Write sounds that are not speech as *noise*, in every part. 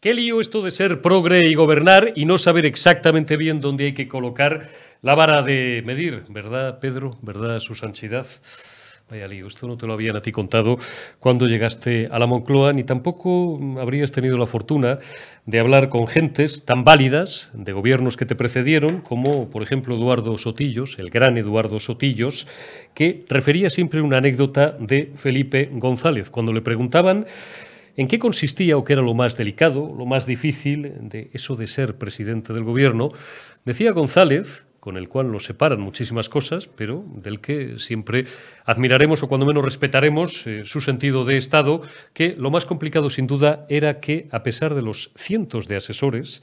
Qué lío esto de ser progre y gobernar y no saber exactamente bien dónde hay que colocar la vara de medir, ¿verdad, Pedro? ¿Verdad, su santidad? Vaya lío, esto no te lo habían a ti contado cuando llegaste a la Moncloa, ni tampoco habrías tenido la fortuna de hablar con gentes tan válidas de gobiernos que te precedieron, como por ejemplo Eduardo Sotillos, el gran Eduardo Sotillos, que refería siempre una anécdota de Felipe González, cuando le preguntaban ¿En qué consistía o qué era lo más delicado, lo más difícil de eso de ser presidente del gobierno? Decía González, con el cual nos separan muchísimas cosas, pero del que siempre admiraremos o cuando menos respetaremos eh, su sentido de Estado, que lo más complicado sin duda era que, a pesar de los cientos de asesores,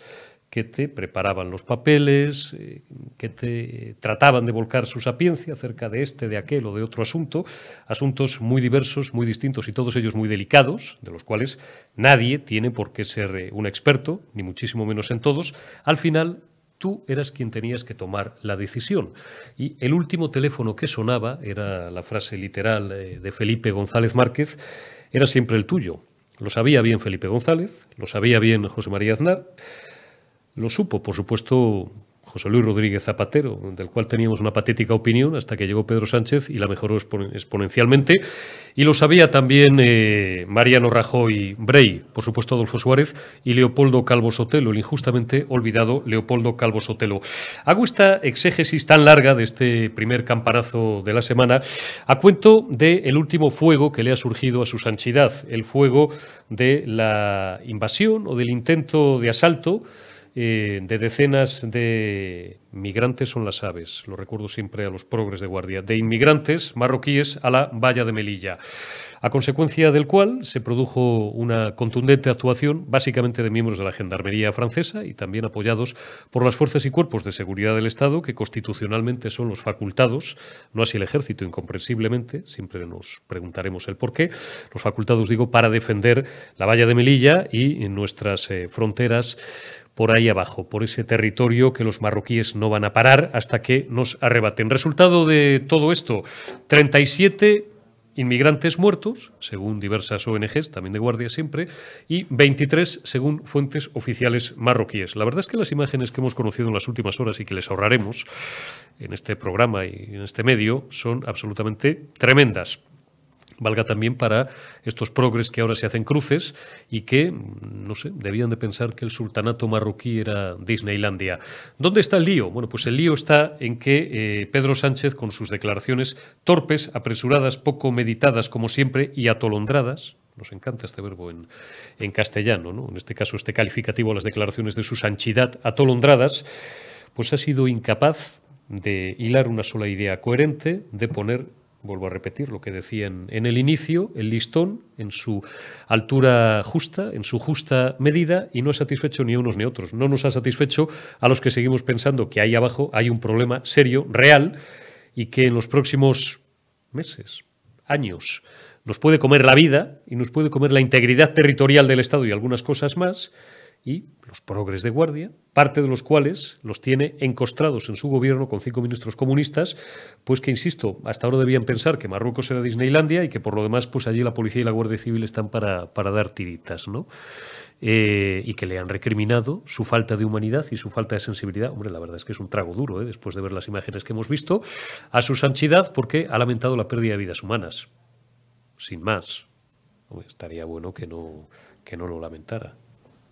que te preparaban los papeles, eh, que te trataban de volcar su sapiencia acerca de este, de aquel o de otro asunto, asuntos muy diversos, muy distintos y todos ellos muy delicados, de los cuales nadie tiene por qué ser eh, un experto, ni muchísimo menos en todos, al final tú eras quien tenías que tomar la decisión. Y el último teléfono que sonaba, era la frase literal eh, de Felipe González Márquez, era siempre el tuyo. Lo sabía bien Felipe González, lo sabía bien José María Aznar, lo supo, por supuesto, José Luis Rodríguez Zapatero, del cual teníamos una patética opinión hasta que llegó Pedro Sánchez y la mejoró exponencialmente. Y lo sabía también eh, Mariano Rajoy Brey, por supuesto Adolfo Suárez y Leopoldo Calvo Sotelo, el injustamente olvidado Leopoldo Calvo Sotelo. Hago esta exégesis tan larga de este primer campanazo de la semana a cuento del último fuego que le ha surgido a su santidad, el fuego de la invasión o del intento de asalto eh, de decenas de migrantes son las aves, lo recuerdo siempre a los progres de guardia, de inmigrantes marroquíes a la valla de Melilla, a consecuencia del cual se produjo una contundente actuación básicamente de miembros de la Gendarmería francesa y también apoyados por las fuerzas y cuerpos de seguridad del Estado, que constitucionalmente son los facultados, no así el ejército, incomprensiblemente, siempre nos preguntaremos el por qué, los facultados, digo, para defender la valla de Melilla y nuestras eh, fronteras por ahí abajo, por ese territorio que los marroquíes no van a parar hasta que nos arrebaten. Resultado de todo esto, 37 inmigrantes muertos, según diversas ONGs, también de guardia siempre, y 23 según fuentes oficiales marroquíes. La verdad es que las imágenes que hemos conocido en las últimas horas y que les ahorraremos en este programa y en este medio son absolutamente tremendas valga también para estos progres que ahora se hacen cruces y que, no sé, debían de pensar que el sultanato marroquí era Disneylandia. ¿Dónde está el lío? Bueno, pues el lío está en que eh, Pedro Sánchez, con sus declaraciones torpes, apresuradas, poco meditadas como siempre y atolondradas, nos encanta este verbo en, en castellano, ¿no? en este caso este calificativo a las declaraciones de su sanchidad atolondradas, pues ha sido incapaz de hilar una sola idea coherente, de poner vuelvo a repetir lo que decían en el inicio, el listón en su altura justa, en su justa medida, y no ha satisfecho ni unos ni otros. No nos ha satisfecho a los que seguimos pensando que ahí abajo hay un problema serio, real, y que en los próximos meses, años, nos puede comer la vida y nos puede comer la integridad territorial del Estado y algunas cosas más, y los progres de guardia, parte de los cuales los tiene encostrados en su gobierno con cinco ministros comunistas, pues que, insisto, hasta ahora debían pensar que Marruecos era Disneylandia y que por lo demás, pues allí la policía y la Guardia Civil están para, para dar tiritas, ¿no? Eh, y que le han recriminado su falta de humanidad y su falta de sensibilidad. Hombre, la verdad es que es un trago duro, ¿eh? después de ver las imágenes que hemos visto, a su sanchidad porque ha lamentado la pérdida de vidas humanas. Sin más. estaría bueno que no, que no lo lamentara.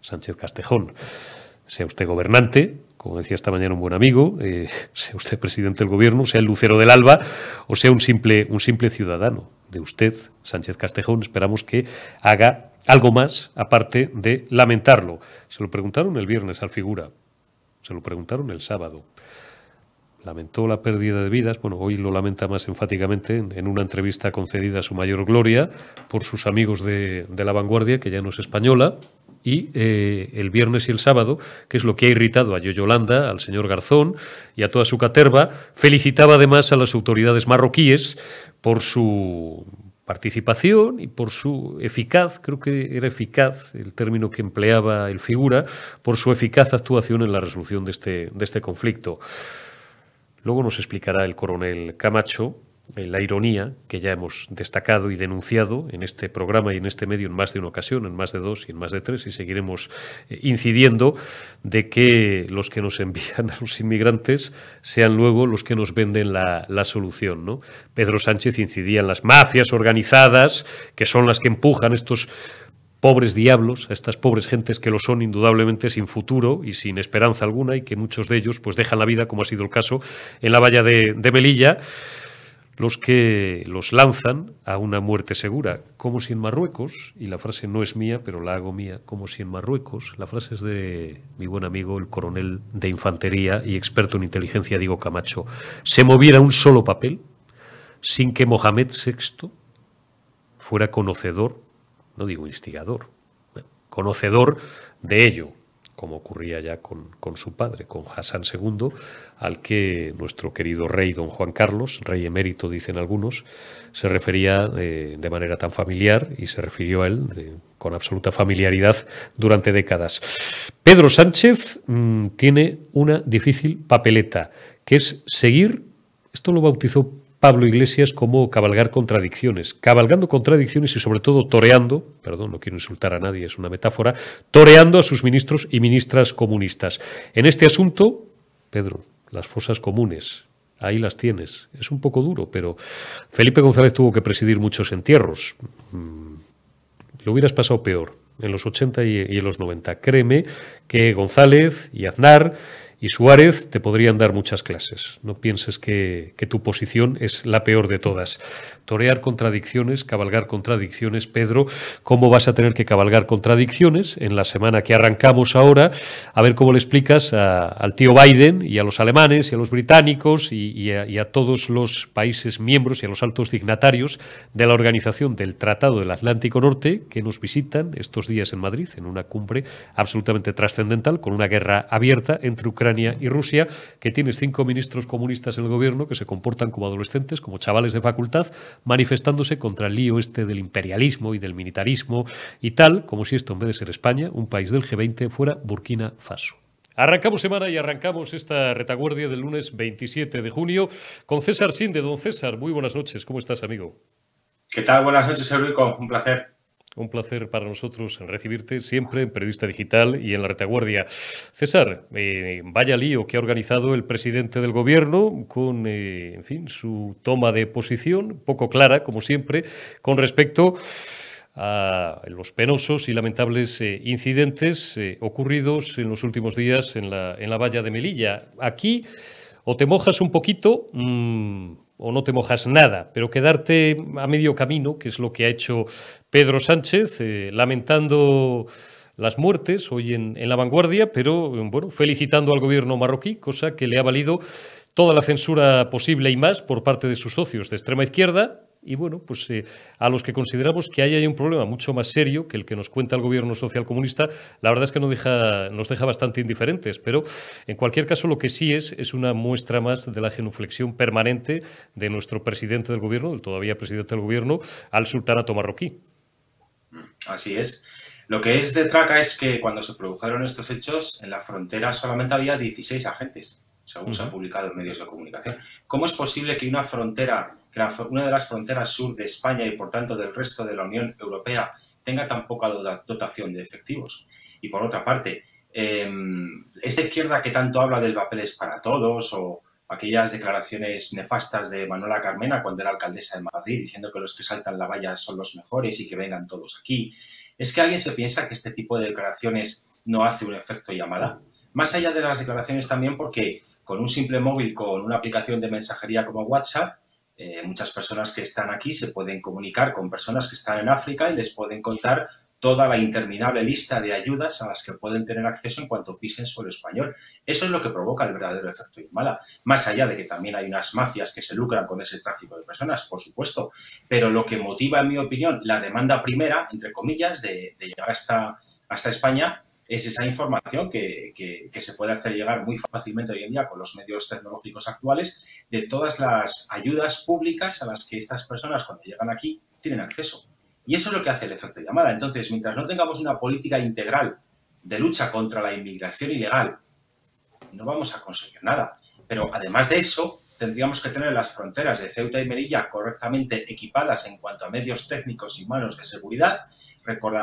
Sánchez Castejón. Sea usted gobernante, como decía esta mañana un buen amigo, eh, *laughs* sea usted presidente del gobierno, sea el lucero del alba o sea un simple, un simple ciudadano de usted, Sánchez Castejón, esperamos que haga algo más aparte de lamentarlo. Se lo preguntaron el viernes al figura, se lo preguntaron el sábado. Lamentó la pérdida de vidas, bueno, hoy lo lamenta más enfáticamente en, una entrevista concedida a su mayor gloria por sus amigos de, de la vanguardia, que ya no es española, y eh, el viernes y el sábado, que es lo que ha irritado a Yoyolanda, al señor Garzón y a toda su caterva, felicitaba además a las autoridades marroquíes por su participación y por su eficaz, creo que era eficaz el término que empleaba el figura, por su eficaz actuación en la resolución de este, de este conflicto. Luego nos explicará el coronel Camacho la ironía que ya hemos destacado y denunciado en este programa y en este medio en más de una ocasión, en más de dos y en más de tres, y seguiremos eh, incidiendo de que los que nos envían *laughs* a los inmigrantes sean luego los que nos venden la, la solución. ¿no? Pedro Sánchez incidía en las mafias organizadas, que son las que empujan estos pobres diablos, a estas pobres gentes que lo son indudablemente sin futuro y sin esperanza alguna y que muchos de ellos pues dejan la vida, como ha sido el caso en la valla de, de Melilla, los que los lanzan a una muerte segura, como si en Marruecos, y la frase no es mía, pero la hago mía, como si en Marruecos, la frase es de mi buen amigo, el coronel de infantería y experto en inteligencia, Diego Camacho, se moviera un solo papel sin que Mohamed VI fuera conocedor no digo instigador, conocedor de ello, como ocurría ya con, su padre, con Hassan II, al que nuestro querido rey don Juan Carlos, rey emérito dicen algunos, se refería eh, de manera tan familiar y se refirió a él con absoluta familiaridad durante décadas. Pedro Sánchez mm, tiene una difícil papeleta, que es seguir, esto lo bautizó Pablo Iglesias como cabalgar contradicciones, cabalgando contradicciones y sobre todo toreando, perdón, no quiero insultar a nadie, es una metáfora, toreando a sus ministros y ministras comunistas. En este asunto, Pedro, las fosas comunes, ahí las tienes. Es un poco duro, pero Felipe González tuvo que presidir muchos entierros. Mm, lo hubieras pasado peor en los 80 y en los 90. Créeme que González y Aznar y Suárez te podrían dar muchas clases. No pienses que, tu posición es la peor de todas. Torear contradicciones, cabalgar contradicciones, Pedro, ¿cómo vas a tener que cabalgar contradicciones en la semana que arrancamos ahora? A ver cómo le explicas al tío Biden y a los alemanes y a los británicos y, a, todos los países miembros y a los altos dignatarios de la organización del Tratado del Atlántico Norte que nos visitan estos días en Madrid, en una cumbre absolutamente trascendental, con una guerra abierta entre Ucrania y Rusia, que tienes cinco ministros comunistas en el gobierno que se comportan como adolescentes, como chavales de facultad, manifestándose contra el lío este del imperialismo y del militarismo y tal, como si esto en vez de ser España, un país del G20, fuera Burkina Faso. Arrancamos semana y arrancamos esta retaguardia del lunes 27 de junio con César Sinde. Don César, muy buenas noches. ¿Cómo estás, amigo? ¿Qué tal? Buenas noches, Eurico. Un placer. Un placer para nosotros recibirte siempre en Periodista Digital y en la retaguardia. César, eh, vaya lío que ha organizado el presidente del gobierno con, eh, en fin, su toma de posición, poco clara, como siempre, con respecto a los penosos y lamentables eh, incidentes ocurridos en los últimos días en la, en la valla de Melilla. Aquí o te mojas un poquito... Mmm, o no te mojas nada, pero quedarte a medio camino, que es lo que ha hecho Pedro Sánchez, eh, lamentando las muertes hoy en, en, la vanguardia, pero bueno, felicitando al gobierno marroquí, cosa que le ha valido toda la censura posible y más por parte de sus socios de extrema izquierda, y bueno, pues eh, a los que consideramos que ahí hay un problema mucho más serio que el que nos cuenta el gobierno socialcomunista, la verdad es que nos deja, nos deja bastante indiferentes. Pero en cualquier caso, lo que sí es es una muestra más de la genuflexión permanente de nuestro presidente del gobierno, del todavía presidente del gobierno, al sultanato marroquí. Así es. Lo que es de traca es que cuando se produjeron estos hechos, en la frontera solamente había 16 agentes, según se ha publicado en medios de comunicación. ¿Cómo es posible que una frontera una de las fronteras sur de España y por tanto del resto de la Unión Europea tenga tan poca dotación de efectivos. Y por otra parte, em, esta izquierda que tanto habla del papeles para todos o aquellas declaraciones nefastas de Manuela Carmena cuando era alcaldesa de Madrid diciendo que los que saltan la valla son los mejores y que vengan todos aquí, es que alguien se piensa que este tipo de declaraciones no hace un efecto llamada. Más allá de las declaraciones también porque con un simple móvil, con una aplicación de mensajería como WhatsApp, eh, muchas personas que están aquí se pueden comunicar con personas que están en África y les pueden contar toda la interminable lista de ayudas a las que pueden tener acceso en cuanto pisen suelo español. Eso es lo que provoca el verdadero efecto Yumala. Más allá de que también hay unas mafias que se lucran con ese tráfico de personas, por supuesto. Pero lo que motiva, en mi opinión, la demanda primera, entre comillas, de, de llegar hasta, hasta España es esa información que, se puede hacer llegar muy fácilmente hoy en día con los medios tecnológicos actuales de todas las ayudas públicas a las que estas personas cuando llegan aquí tienen acceso. Y eso es lo que hace el efecto llamada. Entonces, mientras no tengamos una política integral de lucha contra la inmigración ilegal, no vamos a conseguir nada. Pero además de eso, tendríamos que tener las fronteras de Ceuta y Melilla correctamente equipadas en cuanto a medios técnicos y humanos de seguridad.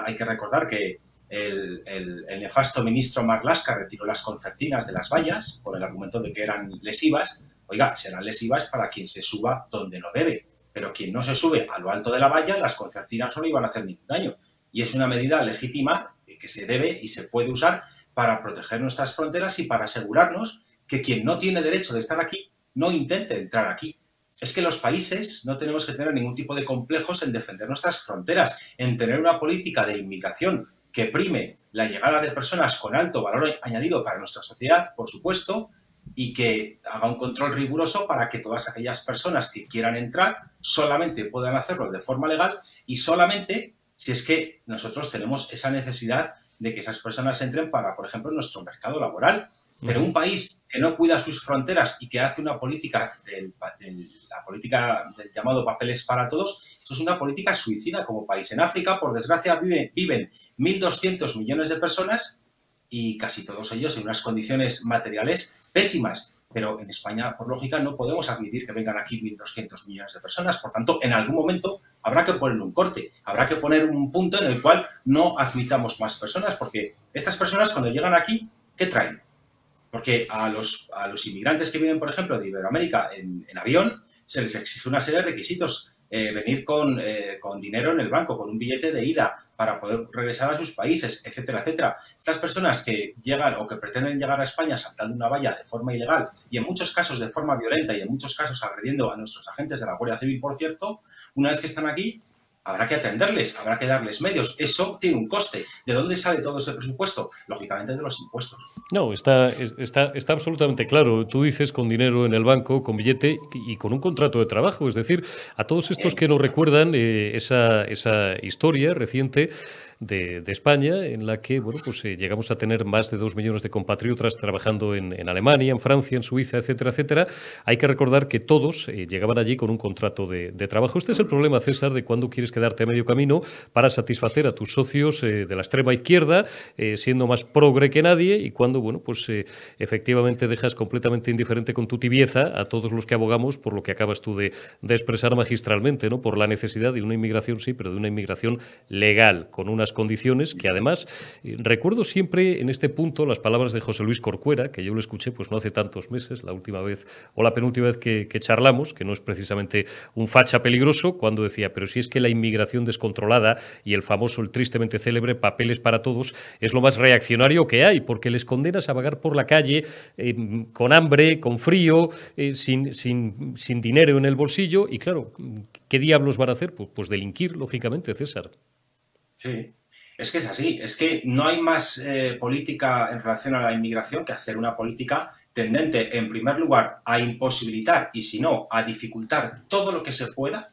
hay que recordar que el, nefasto ministro Marlaska retiró las concertinas de las vallas por el argumento de que eran lesivas. Oiga, serán lesivas para quien se suba donde no debe, pero quien no se sube a lo alto de la valla, las concertinas no le iban a hacer ningún daño. Y es una medida legítima que se debe y se puede usar para proteger nuestras fronteras y para asegurarnos que quien no tiene derecho de estar aquí no intente entrar aquí. Es que los países no tenemos que tener ningún tipo de complejos en defender nuestras fronteras, en tener una política de inmigración que prime la llegada de personas con alto valor añadido para nuestra sociedad, por supuesto, y que haga un control riguroso para que todas aquellas personas que quieran entrar solamente puedan hacerlo de forma legal y solamente si es que nosotros tenemos esa necesidad de que esas personas entren para, por ejemplo, nuestro mercado laboral. Pero un país que no cuida sus fronteras y que hace una política del, la política del llamado papeles para todos, eso es una política suicida como país. En África, por desgracia, viven, viven 1.200 millones de personas y casi todos ellos en unas condiciones materiales pésimas. Pero en España, por lógica, no podemos admitir que vengan aquí 1.200 millones de personas. Por tanto, en algún momento habrá que poner un corte, habrá que poner un punto en el cual no admitamos más personas, porque estas personas cuando llegan aquí, ¿qué traen? Porque a los, a los inmigrantes que vienen, por ejemplo, de Iberoamérica en, avión, se les exige una serie de requisitos. Eh, venir con, eh, con, dinero en el banco, con un billete de ida para poder regresar a sus países, etcétera, etcétera. Estas personas que llegan o que pretenden llegar a España saltando una valla de forma ilegal y en muchos casos de forma violenta y en muchos casos agrediendo a nuestros agentes de la Guardia Civil, por cierto, una vez que están aquí, habrá que atenderles, habrá que darles medios. Eso tiene un coste. ¿De dónde sale todo ese presupuesto? Lógicamente de los impuestos. No, está, está, está absolutamente claro. Tú dices con dinero en el banco, con billete y con un contrato de trabajo. Es decir, a todos estos que nos recuerdan eh, esa, esa historia reciente de, España, en la que bueno, pues, eh, llegamos a tener más de dos millones de compatriotas trabajando en, Alemania, en Francia, en Suiza, etcétera, etcétera. Hay que recordar que todos eh, llegaban allí con un contrato de, trabajo. Este es el problema, César, de cuando quieres quedarte a medio camino para satisfacer a tus socios eh, de la extrema izquierda, siendo más progre que nadie, y cuando, bueno, pues efectivamente dejas completamente indiferente con tu tibieza a todos los que abogamos por lo que acabas tú de, de expresar magistralmente, ¿no? Por la necesidad de una inmigración, sí, pero de una inmigración legal, con unas condiciones que además eh, recuerdo siempre en este punto las palabras de José Luis Corcuera, que yo lo escuché pues no hace tantos meses, la última vez o la penúltima vez que, charlamos, que no es precisamente un facha peligroso, cuando decía, pero si es que la inmigración descontrolada y el famoso, el tristemente célebre papeles para todos es lo más reaccionario que hay, porque les condenas a vagar por la calle eh, con hambre, con frío, eh, sin, sin, sin dinero en el bolsillo y claro, ¿qué diablos van a hacer? Pues, pues delinquir, lógicamente, César. Sí, es que es así, es que no hay más eh, política en relación a la inmigración que hacer una política tendente, en primer lugar, a imposibilitar y, si no, a dificultar todo lo que se pueda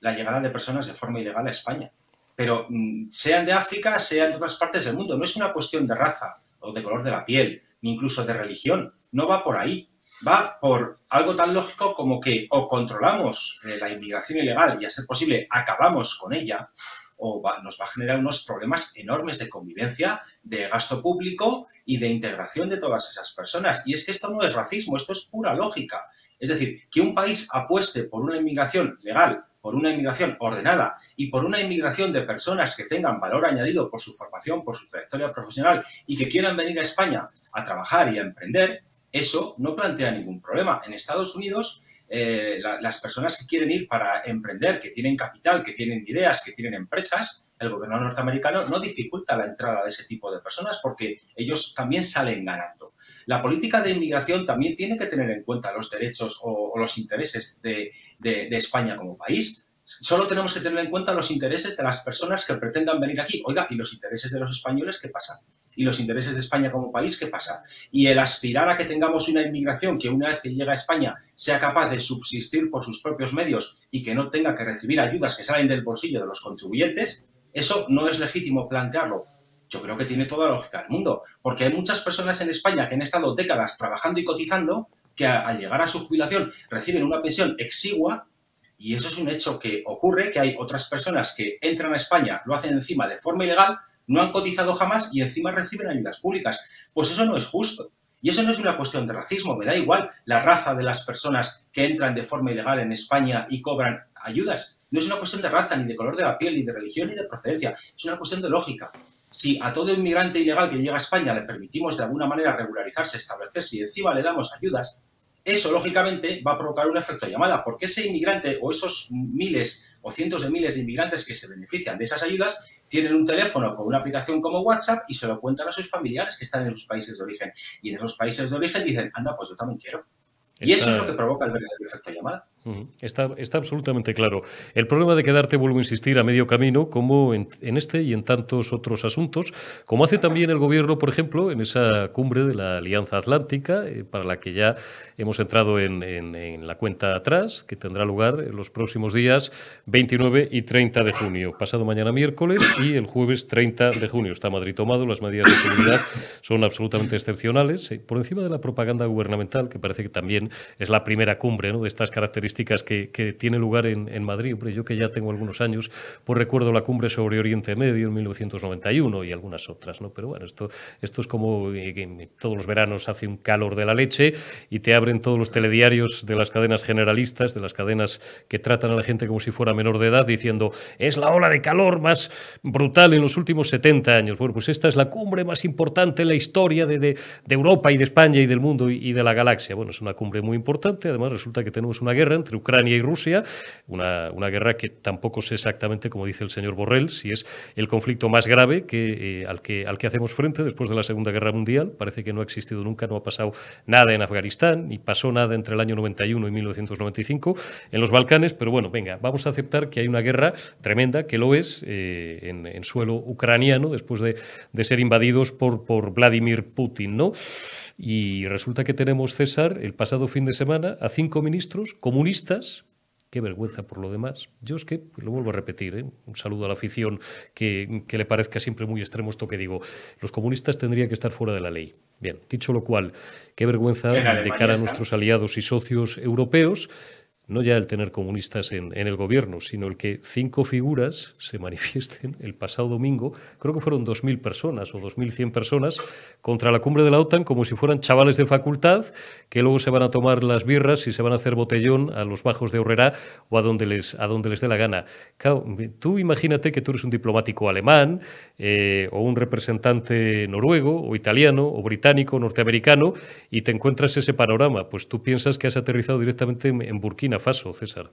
la llegada de personas de forma ilegal a España. Pero mm, sean de África, sean de otras partes del mundo, no es una cuestión de raza o de color de la piel, ni incluso de religión, no va por ahí. Va por algo tan lógico como que o controlamos eh, la inmigración ilegal y, a ser posible, acabamos con ella, o nos va a generar unos problemas enormes de convivencia, de gasto público y de integración de todas esas personas. Y es que esto no es racismo, esto es pura lógica. Es decir, que un país apueste por una inmigración legal, por una inmigración ordenada y por una inmigración de personas que tengan valor añadido por su formación, por su trayectoria profesional y que quieran venir a España a trabajar y a emprender, eso no plantea ningún problema. En Estados Unidos eh, las personas que quieren ir para emprender, que tienen capital, que tienen ideas, que tienen empresas, el gobierno norteamericano no dificulta la entrada de ese tipo de personas porque ellos también salen ganando. La política de inmigración también tiene que tener en cuenta los derechos o, los intereses de España como país. Solo tenemos que tener en cuenta los intereses de las personas que pretendan venir aquí. Oiga, ¿y los intereses de los españoles qué pasa? Y los intereses de España como país, ¿qué pasa? Y el aspirar a que tengamos una inmigración que una vez que llega a España sea capaz de subsistir por sus propios medios y que no tenga que recibir ayudas que salen del bolsillo de los contribuyentes, eso no es legítimo plantearlo. Yo creo que tiene toda la lógica del mundo, porque hay muchas personas en España que han estado décadas trabajando y cotizando que al llegar a su jubilación reciben una pensión exigua y eso es un hecho que ocurre, que hay otras personas que entran a España, lo hacen encima de forma ilegal, no han cotizado jamás y encima reciben ayudas públicas. Pues eso no es justo. Y eso no es una cuestión de racismo, me da igual la raza de las personas que entran de forma ilegal en España y cobran ayudas. No es una cuestión de raza, ni de color de la piel, ni de religión, ni de procedencia. Es una cuestión de lógica. Si a todo inmigrante ilegal que llega a España le permitimos de alguna manera regularizarse, establecerse y encima le damos ayudas, eso lógicamente va a provocar un efecto llamada, porque ese inmigrante o esos miles o cientos de miles de inmigrantes que se benefician de esas ayudas tienen un teléfono con una aplicación como WhatsApp y se lo cuentan a sus familiares que están en sus países de origen. Y en esos países de origen dicen, anda, pues yo también quiero. Y eso es lo que provoca el verdadero efecto llamada. Está, está, absolutamente claro. El problema de quedarte, vuelvo a insistir, a medio camino, como en, este y en tantos otros asuntos, como hace también el Gobierno, por ejemplo, en esa cumbre de la Alianza Atlántica, eh, para la que ya hemos entrado en, en, la cuenta atrás, que tendrá lugar en los próximos días 29 y 30 de junio, pasado mañana miércoles y el jueves 30 de junio. Está Madrid tomado, las medidas de seguridad son absolutamente excepcionales, eh, por encima de la propaganda gubernamental, que parece que también es la primera cumbre ¿no? de estas características que, tiene lugar en, Madrid. Hombre, yo que ya tengo algunos años, pues recuerdo la cumbre sobre Oriente Medio en 1991 y algunas otras, ¿no? Pero bueno, esto, esto es como eh, que todos los veranos hace un calor de la leche y te abren todos los telediarios de las cadenas generalistas, de las cadenas que tratan a la gente como si fuera menor de edad, diciendo es la ola de calor más brutal en los últimos 70 años. Bueno, pues esta es la cumbre más importante en la historia de, de, Europa y de España y del mundo y, y de la galaxia. Bueno, es una cumbre muy importante. Además, resulta que tenemos una guerra entre Ucrania y Rusia, una, guerra que tampoco sé exactamente, como dice el señor Borrell, si es el conflicto más grave que, eh, al, que, al que hacemos frente después de la Segunda Guerra Mundial. Parece que no ha existido nunca, no ha pasado nada en Afganistán, ni pasó nada entre el año 91 y 1995 en los Balcanes, pero bueno, venga, vamos a aceptar que hay una guerra tremenda, que lo es, eh, en, en, suelo ucraniano, después de, de ser invadidos por, por Vladimir Putin, ¿no? Y resulta que tenemos, César, el pasado fin de semana, a cinco ministros comunistas Qué vergüenza por lo demás. Yo es que, lo vuelvo a repetir, ¿eh? un saludo a la afición que, que, le parezca siempre muy extremo esto que digo. Los comunistas tendrían que estar fuera de la ley. Bien, dicho lo cual, qué vergüenza de cara a nuestros aliados y socios europeos no ya el tener comunistas en, el gobierno, sino el que cinco figuras se manifiesten el pasado domingo, creo que fueron 2.000 personas o 2.100 personas, contra la cumbre de la OTAN como si fueran chavales de facultad que luego se van a tomar las birras y se van a hacer botellón a los bajos de Horrera o a donde les, a donde les dé la gana. tú imagínate que tú eres un diplomático alemán eh, o un representante noruego o italiano o británico, norteamericano y te encuentras ese panorama. Pues tú piensas que has aterrizado directamente en Burkina Faso, César.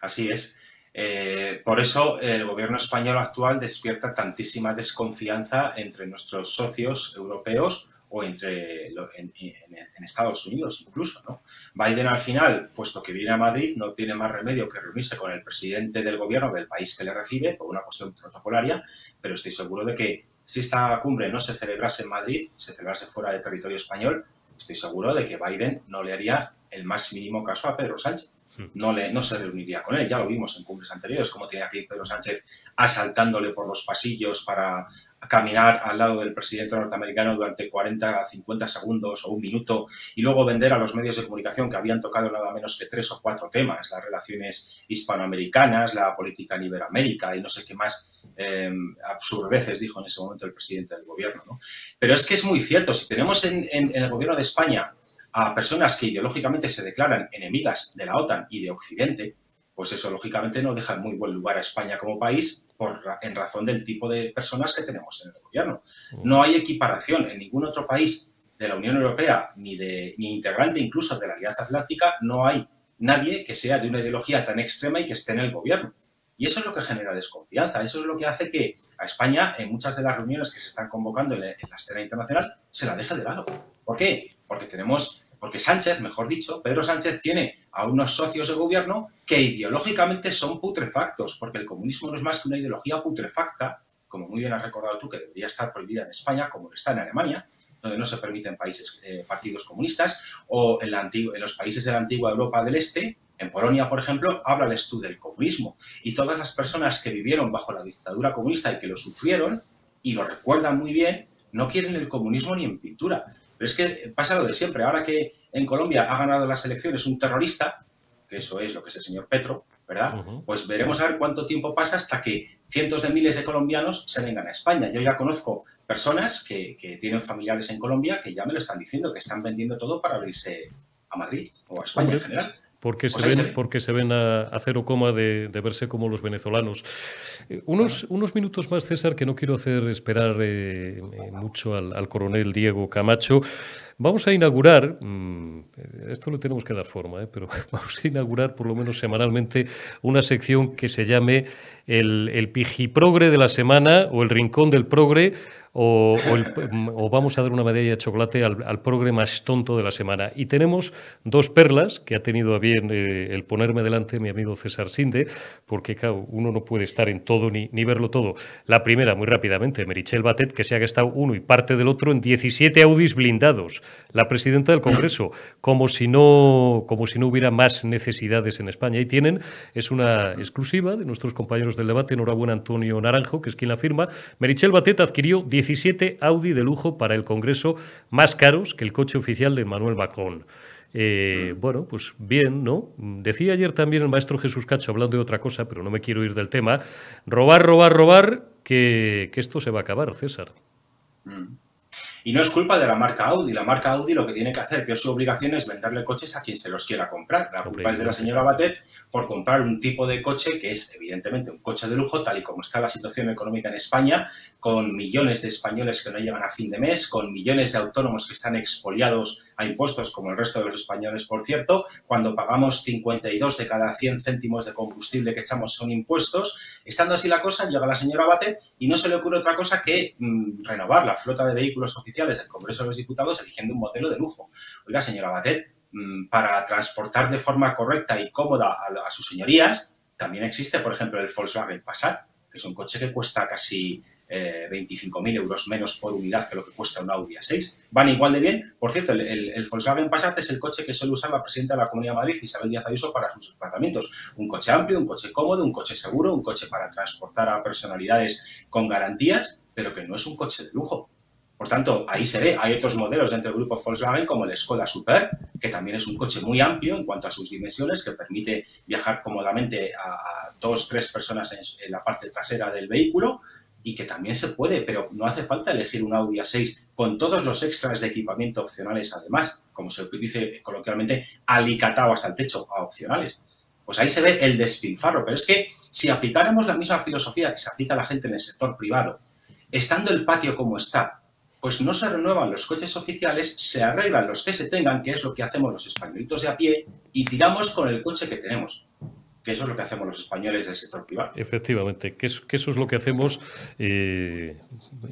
Así es. Eh, por eso el gobierno español actual despierta tantísima desconfianza entre nuestros socios europeos o entre en, Estados Unidos incluso. Biden al final, puesto que viene a Madrid, no tiene más remedio que reunirse con el presidente del gobierno del país que le recibe por una cuestión protocolaria, pero estoy seguro de que si esta cumbre no se celebrase en Madrid, se celebrase fuera del territorio español, estoy seguro de que Biden no le haría el más mínimo caso a Pedro Sánchez. Hmm. No, le, no se reuniría con él, ya lo vimos en cumbres anteriores, cómo tenía que ir Pedro Sánchez asaltándole por los pasillos para caminar al lado del presidente norteamericano durante 40, 50 segundos o un minuto y luego vender a los medios de comunicación que habían tocado nada menos que tres o cuatro temas, las relaciones hispanoamericanas, la política en Iberoamérica y no sé qué más eh, absurdeces dijo en ese momento el presidente del gobierno. ¿no? Pero es que es muy cierto, si tenemos en el gobierno de España a personas que ideológicamente se declaran enemigas de la OTAN y de Occidente, pues eso lógicamente no deja en muy buen lugar a España como país por, en razón del tipo de personas que tenemos en el gobierno. No hay equiparación en ningún otro país de la Unión Europea ni, de, ni integrante incluso de la Alianza Atlántica, no hay nadie que sea de una ideología tan extrema y que esté en el gobierno. Y eso es lo que genera desconfianza, eso es lo que hace que a España, en muchas de las reuniones que se están convocando en la escena internacional, se la deje de lado. ¿Por qué? Porque tenemos, porque Sánchez, mejor dicho, Pedro Sánchez tiene a unos socios de gobierno que ideológicamente son putrefactos, porque el comunismo no es más que una ideología putrefacta, como muy bien has recordado tú, que debería estar prohibida en España, como está en Alemania, donde no se permiten países, eh, partidos comunistas, o en, la en los países de la antigua Europa del Este, en Polonia, por ejemplo, háblales tú del comunismo. Y todas las personas que vivieron bajo la dictadura comunista y que lo sufrieron, y lo recuerdan muy bien, no quieren el comunismo ni en pintura. Pero es que pasa lo de siempre. Ahora que en Colombia ha ganado las elecciones un terrorista, que eso es lo que es el señor Petro, ¿verdad? Pues veremos a ver cuánto tiempo pasa hasta que cientos de miles de colombianos se vengan a España. Yo ya conozco personas que, tienen familiares en Colombia que ya me lo están diciendo, que están vendiendo todo para abrirse a Madrid o a España en general. Porque se, ven, porque se ven a, cero coma de, verse como los venezolanos. Eh, unos, unos minutos más, César, que no quiero hacer esperar eh, eh, mucho al, coronel Diego Camacho. Vamos a inaugurar, mm, esto le tenemos que dar forma, pero *laughs* vamos a inaugurar por lo menos semanalmente una sección que se llame el, el Pijiprogre de la semana o el Rincón del Progre o, vamos a dar una medalla de chocolate al, al, progre más tonto de la semana. Y tenemos dos perlas que ha tenido a bien eh, el ponerme delante mi amigo César Sinde, porque uno no puede estar en todo ni, verlo todo. La primera, muy rápidamente, Merichel Batet, que se ha gastado uno y parte del otro en 17 Audis blindados. La presidenta del Congreso, como si no, como si no hubiera más necesidades en España. Y tienen, es una exclusiva de nuestros compañeros del debate. Enhorabuena, Antonio Naranjo, que es quien la firma. Merichel Batet adquirió 17 Audi de lujo para el Congreso, más caros que el coche oficial de Manuel Macron. Eh, mm. bueno, pues bien, ¿no? Decía ayer también el maestro Jesús Cacho, hablando de otra cosa, pero no me quiero ir del tema, robar, robar, robar, que, esto se va a acabar, César. Mm. Y no es culpa de la marca Audi. La marca Audi lo que tiene que hacer, que es su obligación, es venderle coches a quien se los quiera comprar. La culpa es de la señora Batet por comprar un tipo de coche que es evidentemente un coche de lujo, tal y como está la situación económica en España, con millones de españoles que no llegan a fin de mes, con millones de autónomos que están expoliados a impuestos, como el resto de los españoles, por cierto, cuando pagamos 52 de cada 100 céntimos de combustible que echamos son impuestos. Estando así la cosa, llega la señora Batet y no se le ocurre otra cosa que mm, renovar la flota de vehículos oficiales del Congreso de los Diputados eligiendo un modelo de lujo. Oiga, señora Batet, Mm, para transportar de forma correcta y cómoda a, sus señorías, también existe, por ejemplo, el Volkswagen Passat, que es un coche que cuesta casi eh, 25.000 euros menos por unidad que lo que cuesta un Audi A6. Van igual de bien. Por cierto, el, Volkswagen Passat es el coche que suele usar la presidenta de la Comunidad de Madrid, Isabel Díaz Ayuso, para sus desplazamientos. Un coche amplio, un coche cómodo, un coche seguro, un coche para transportar a personalidades con garantías, pero que no es un coche de lujo. Por tanto, ahí se ve, hay otros modelos dentro del grupo Volkswagen como el Skoda Super, que también es un coche muy amplio en cuanto a sus dimensiones, que permite viajar cómodamente a, dos, tres personas en, la parte trasera del vehículo y que también se puede, pero no hace falta elegir un Audi A6 con todos los extras de equipamiento opcionales además, como se dice coloquialmente, alicatado hasta el techo a opcionales. Pues ahí se ve el despilfarro, pero es que si aplicáramos la misma filosofía que se aplica a la gente en el sector privado, estando el patio como está, pues no se renuevan los coches oficiales, se arreglan los que se tengan, que es lo que hacemos los españolitos de a pie, y tiramos con el coche que tenemos que eso es lo que hacemos los españoles del sector privado. Efectivamente, que eso, es lo que hacemos, eh,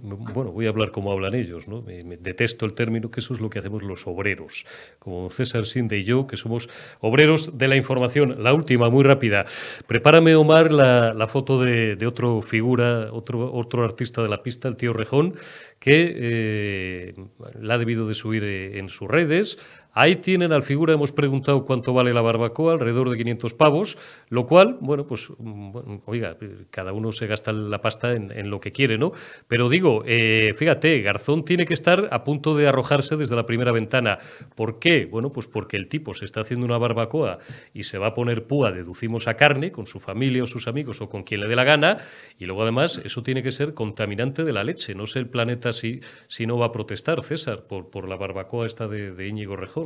bueno, voy a hablar como hablan ellos, ¿no? Detesto el término, que eso es lo que hacemos los obreros, como César Sinde y yo, que somos obreros de la información. La última, muy rápida. Prepárame, Omar, la, foto de, otro figura, otro, otro artista de la pista, el tío Rejón, que eh, la ha debido de subir eh, en sus redes, Ahí tienen al figura, hemos preguntado cuánto vale la barbacoa, alrededor de 500 pavos, lo cual, bueno, pues, mm, oiga, cada uno se gasta la pasta en, lo que quiere, ¿no? Pero digo, eh, fíjate, Garzón tiene que estar a punto de arrojarse desde la primera ventana. ¿Por qué? Bueno, pues porque el tipo se está haciendo una barbacoa y se va a poner púa, deducimos a carne, con su familia o sus amigos o con quien le dé la gana, y luego además eso tiene que ser contaminante de la leche. No sé el planeta si, si no va a protestar, César, por, por la barbacoa esta de, de Íñigo Rejón.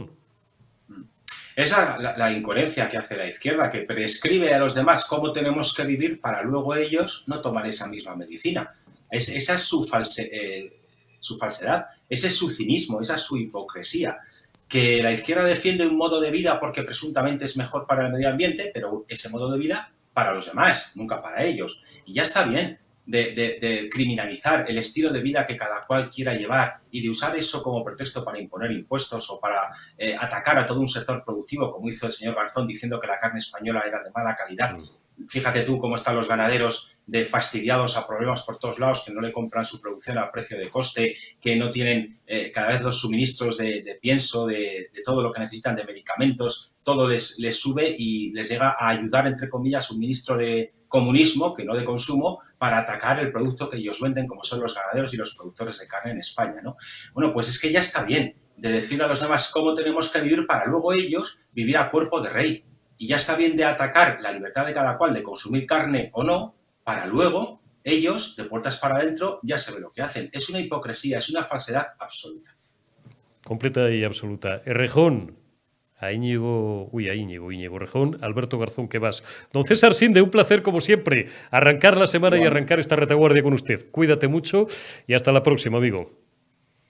Es la, incoherencia que hace la izquierda, que prescribe a los demás cómo tenemos que vivir para luego ellos no tomar esa misma medicina. esa es su, eh, su falsedad, ese es su cinismo, esa es su hipocresía. Que la izquierda defiende un modo de vida porque presuntamente es mejor para el medio ambiente, pero ese modo de vida para los demás, nunca para ellos. Y ya está bien, de, criminalizar el estilo de vida que cada cual quiera llevar y de usar eso como pretexto para imponer impuestos o para eh, atacar a todo un sector productivo, como hizo el señor Garzón diciendo que la carne española era de mala calidad. Mm. Fíjate tú cómo están los ganaderos de fastidiados a problemas por todos lados, que no le compran su producción a precio de coste, que no tienen eh, cada vez los suministros de, pienso, de, todo lo que necesitan de medicamentos, todo les, les sube y les llega a ayudar, entre comillas, un ministro de, comunismo, que no de consumo, para atacar el producto que ellos venden, como son los ganaderos y los productores de carne en España. ¿no? Bueno, pues es que ya está bien de decir a los demás cómo tenemos que vivir para luego ellos vivir a cuerpo de rey. Y ya está bien de atacar la libertad de cada cual de consumir carne o no, para luego ellos, de puertas para adentro, ya se ve lo que hacen. Es una hipocresía, es una falsedad absoluta. Completa y absoluta. Errejón, a Íñigo, uy, a Íñigo, Íñigo Rejón, Alberto Garzón, que vas. Don César Sinde, un placer como siempre, arrancar la semana y arrancar esta retaguardia con usted. Cuídate mucho y hasta la próxima, amigo.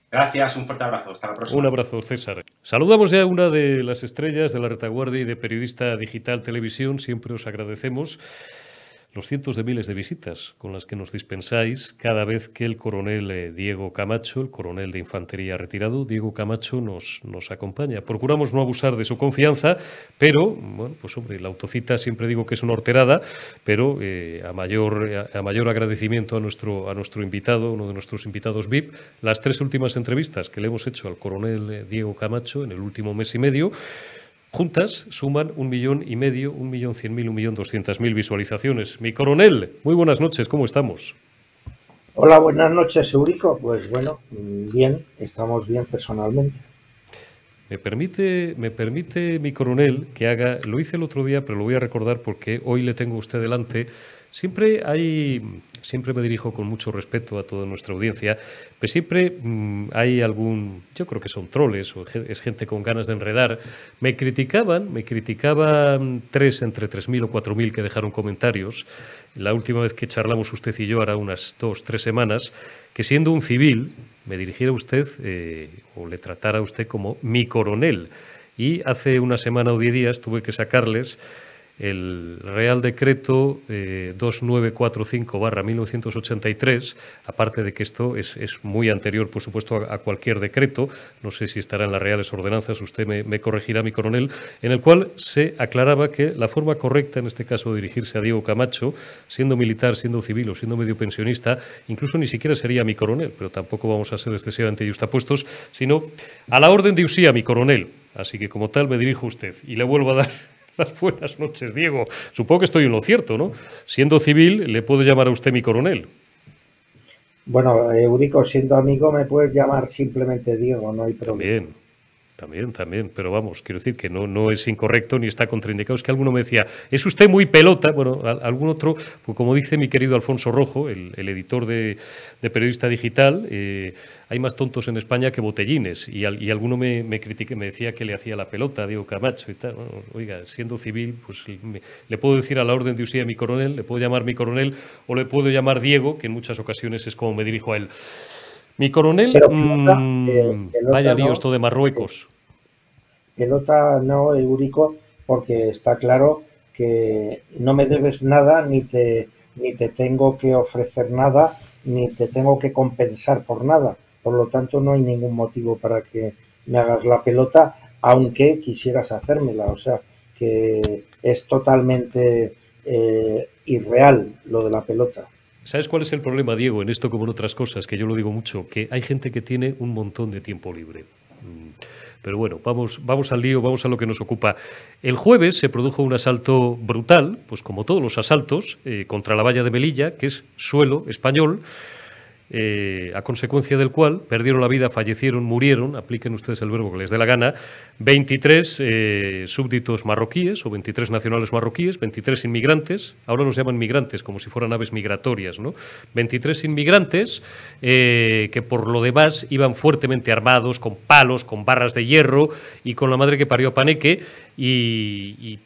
Gracias, un fuerte abrazo, hasta la próxima. Un abrazo, César. Saludamos ya a una de las estrellas de la retaguardia y de periodista digital televisión, siempre os agradecemos los cientos de miles de visitas con las que nos dispensáis cada vez que el coronel eh, Diego Camacho, el coronel de infantería retirado, Diego Camacho, nos, nos acompaña. Procuramos no abusar de su confianza, pero, bueno, pues hombre, la autocita siempre digo que es una horterada, pero eh, a, mayor, a, mayor agradecimiento a nuestro, a nuestro invitado, uno de nuestros invitados VIP, las tres últimas entrevistas que le hemos hecho al coronel eh, Diego Camacho en el último mes y medio, Juntas suman un millón y medio, un millón cien mil, un millón doscientas mil visualizaciones. Mi coronel, muy buenas noches, ¿cómo estamos? Hola, buenas noches, Eurico. Pues bueno, bien, estamos bien personalmente. Me permite, me permite, mi coronel, que haga, lo hice el otro día, pero lo voy a recordar porque hoy le tengo a usted delante. Siempre hay siempre me dirijo con mucho respeto a toda nuestra audiencia, pero siempre mm, hay algún, yo creo que son troles o es gente con ganas de enredar. Me criticaban, me criticaban tres entre 3.000 o 4.000 que dejaron comentarios. La última vez que charlamos usted y yo, ahora unas dos, tres semanas, que siendo un civil me dirigiera usted eh, o le tratara a usted como mi coronel. Y hace una semana o diez días tuve que sacarles el Real Decreto 2945-1983, eh, aparte de que esto es, muy anterior, por supuesto, a, cualquier decreto, no sé si estará en las reales ordenanzas, usted me, corregirá, mi coronel, en el cual se aclaraba que la forma correcta, en este caso, de dirigirse a Diego Camacho, siendo militar, siendo civil o siendo medio pensionista, incluso ni siquiera sería mi coronel, pero tampoco vamos a ser excesivamente justapuestos, sino a la orden de usía, mi coronel. Así que como tal me dirijo a usted y le vuelvo a dar *laughs* buenas noches, Diego. Supongo que estoy en lo cierto, ¿no? Siendo civil, le puedo llamar a usted mi coronel. Bueno, Eurico, siendo amigo, me puedes llamar simplemente Diego, no hay problema. También, también, también. Pero vamos, quiero decir que no, no es incorrecto ni está contraindicado. Es que alguno me decía, es usted muy pelota. Bueno, algún otro, pues como dice mi querido Alfonso Rojo, el, editor de, Periodista Digital, eh, hay más tontos en España que botellines. Y, alguno me, me, me decía que le hacía la pelota a Diego Camacho y tal. oiga, siendo civil, pues le puedo decir a la orden de usía mi coronel, le puedo llamar mi coronel o le puedo llamar Diego, que en muchas ocasiones es como me dirijo a él. Mi coronel, mm, eh, vaya lío esto de Marruecos. Pelota no, Eurico, porque está claro que no me debes nada, ni te, ni te tengo que ofrecer nada, ni te tengo que compensar por nada. Por lo tanto, no hay ningún motivo para que me hagas la pelota, aunque quisieras hacérmela. O sea, que es totalmente eh, irreal lo de la pelota. ¿Sabes cuál es el problema, Diego, en esto como en otras cosas, que yo lo digo mucho? Que hay gente que tiene un montón de tiempo libre. Pero bueno, vamos, vamos al lío, vamos a lo que nos ocupa. El jueves se produjo un asalto brutal, pues como todos los asaltos, eh, contra la valla de Melilla, que es suelo español, eh, a consecuencia del cual perdieron la vida, fallecieron, murieron, apliquen ustedes el verbo que les dé la gana, 23 eh, súbditos marroquíes o 23 nacionales marroquíes, 23 inmigrantes, ahora los llaman migrantes como si fueran aves migratorias, ¿no? 23 inmigrantes eh, que por lo demás iban fuertemente armados, con palos, con barras de hierro y con la madre que parió a Paneque y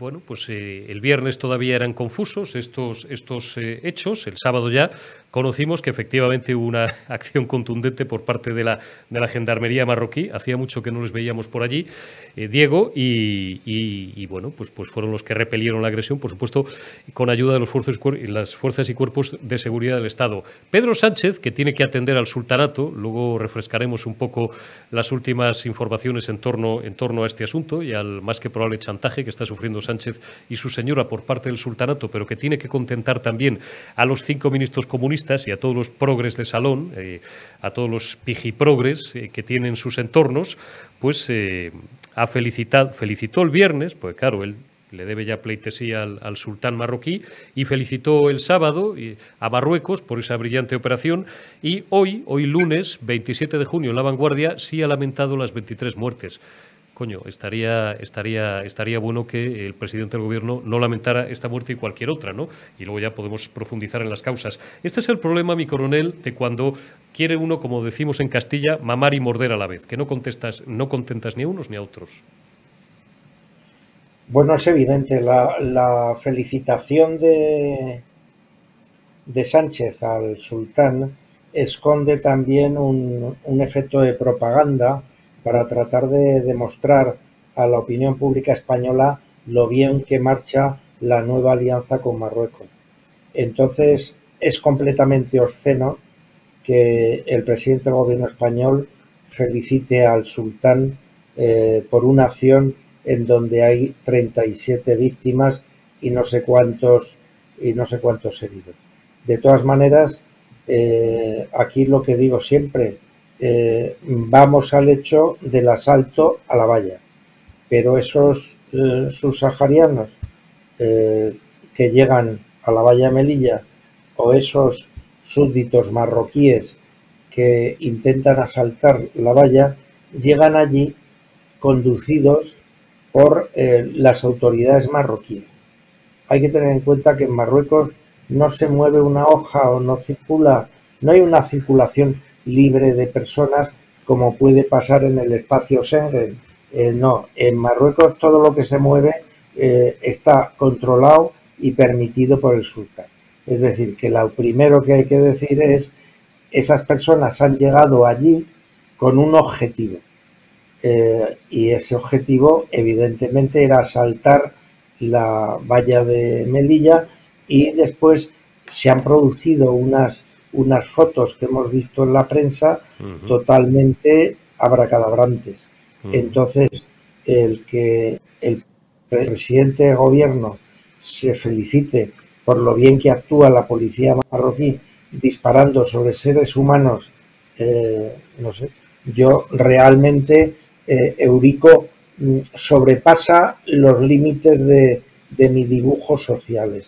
bueno, pues eh, el viernes todavía eran confusos estos, estos eh, hechos, el sábado ya conocimos que efectivamente hubo una *laughs* acción contundente por parte de la, de la Gendarmería marroquí, hacía mucho que no les veíamos por allí, eh, Diego, y, bueno, pues, pues fueron los que repelieron la agresión, por supuesto, con ayuda de los fuerzas, las fuerzas y cuerpos de seguridad del Estado. Pedro Sánchez, que tiene que atender al sultanato, luego refrescaremos un poco las últimas informaciones en torno, en torno a este asunto y al más que probable chantaje que está sufriendo Sánchez y su señora por parte del sultanato, pero que tiene que contentar también a los cinco ministros comunistas y a todos los progres de salón, eh, a todos los pijiprogres eh, que tienen sus entornos, pues eh, ha felicitado, felicitó el viernes, pues claro, él le debe ya pleitesía al, sultán marroquí y felicitó el sábado a Marruecos por esa brillante operación y hoy, hoy lunes 27 de junio en La Vanguardia, sí ha lamentado las 23 muertes coño, estaría, estaría, estaría bueno que el presidente del gobierno no lamentara esta muerte y cualquier otra, ¿no? Y luego ya podemos profundizar en las causas. Este es el problema, mi coronel, de cuando quiere uno, como decimos en Castilla, mamar y morder a la vez, que no contestas, no contentas ni a unos ni a otros. Bueno, es evidente, la, felicitación de, de Sánchez al sultán esconde también un, un efecto de propaganda para tratar de demostrar a la opinión pública española lo bien que marcha la nueva alianza con Marruecos. Entonces, es completamente obsceno que el presidente del gobierno español felicite al sultán eh, por una acción en donde hay 37 víctimas y no sé cuántos y no sé cuántos heridos. De todas maneras, eh, aquí lo que digo siempre, eh, vamos al hecho del asalto a la valla. Pero esos eh, subsaharianos eh, que llegan a la valla Melilla o esos súbditos marroquíes que intentan asaltar la valla, llegan allí conducidos por las autoridades marroquíes. Hay que tener en cuenta que en Marruecos no se mueve una hoja o no circula, no hay una circulación libre de personas como puede pasar en el espacio Schengen. Eh, no, en Marruecos todo lo que se mueve eh, está controlado y permitido por el sultán. Es decir, que lo primero que hay que decir es, esas personas han llegado allí con un objetivo. Eh, y ese objetivo evidentemente era asaltar la valla de Melilla y después se han producido unas unas fotos que hemos visto en la prensa totalmente abracadabrantes. Entonces, el que el presidente de gobierno se felicite por lo bien que actúa la policía marroquí disparando sobre seres humanos, eh, no sé, yo realmente, eh, Eurico, mm, sobrepasa los límites de, de mi dibujo social.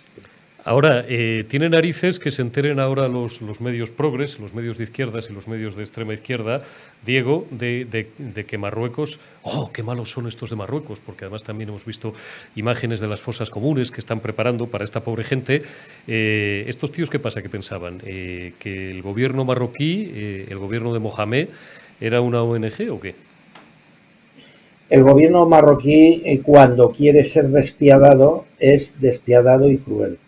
Ahora, eh, tiene narices que se enteren ahora los, medios progres, los medios de izquierdas y los medios de extrema izquierda, Diego, de, que Marruecos, oh, qué malos son estos de Marruecos, porque además también hemos visto imágenes de las fosas comunes que están preparando para esta pobre gente. Eh, ¿Estos tíos qué pasa? ¿Qué pensaban? Eh, ¿Que el gobierno marroquí, el gobierno de Mohamed, era una ONG o qué? El gobierno marroquí, cuando quiere ser despiadado, es despiadado y cruel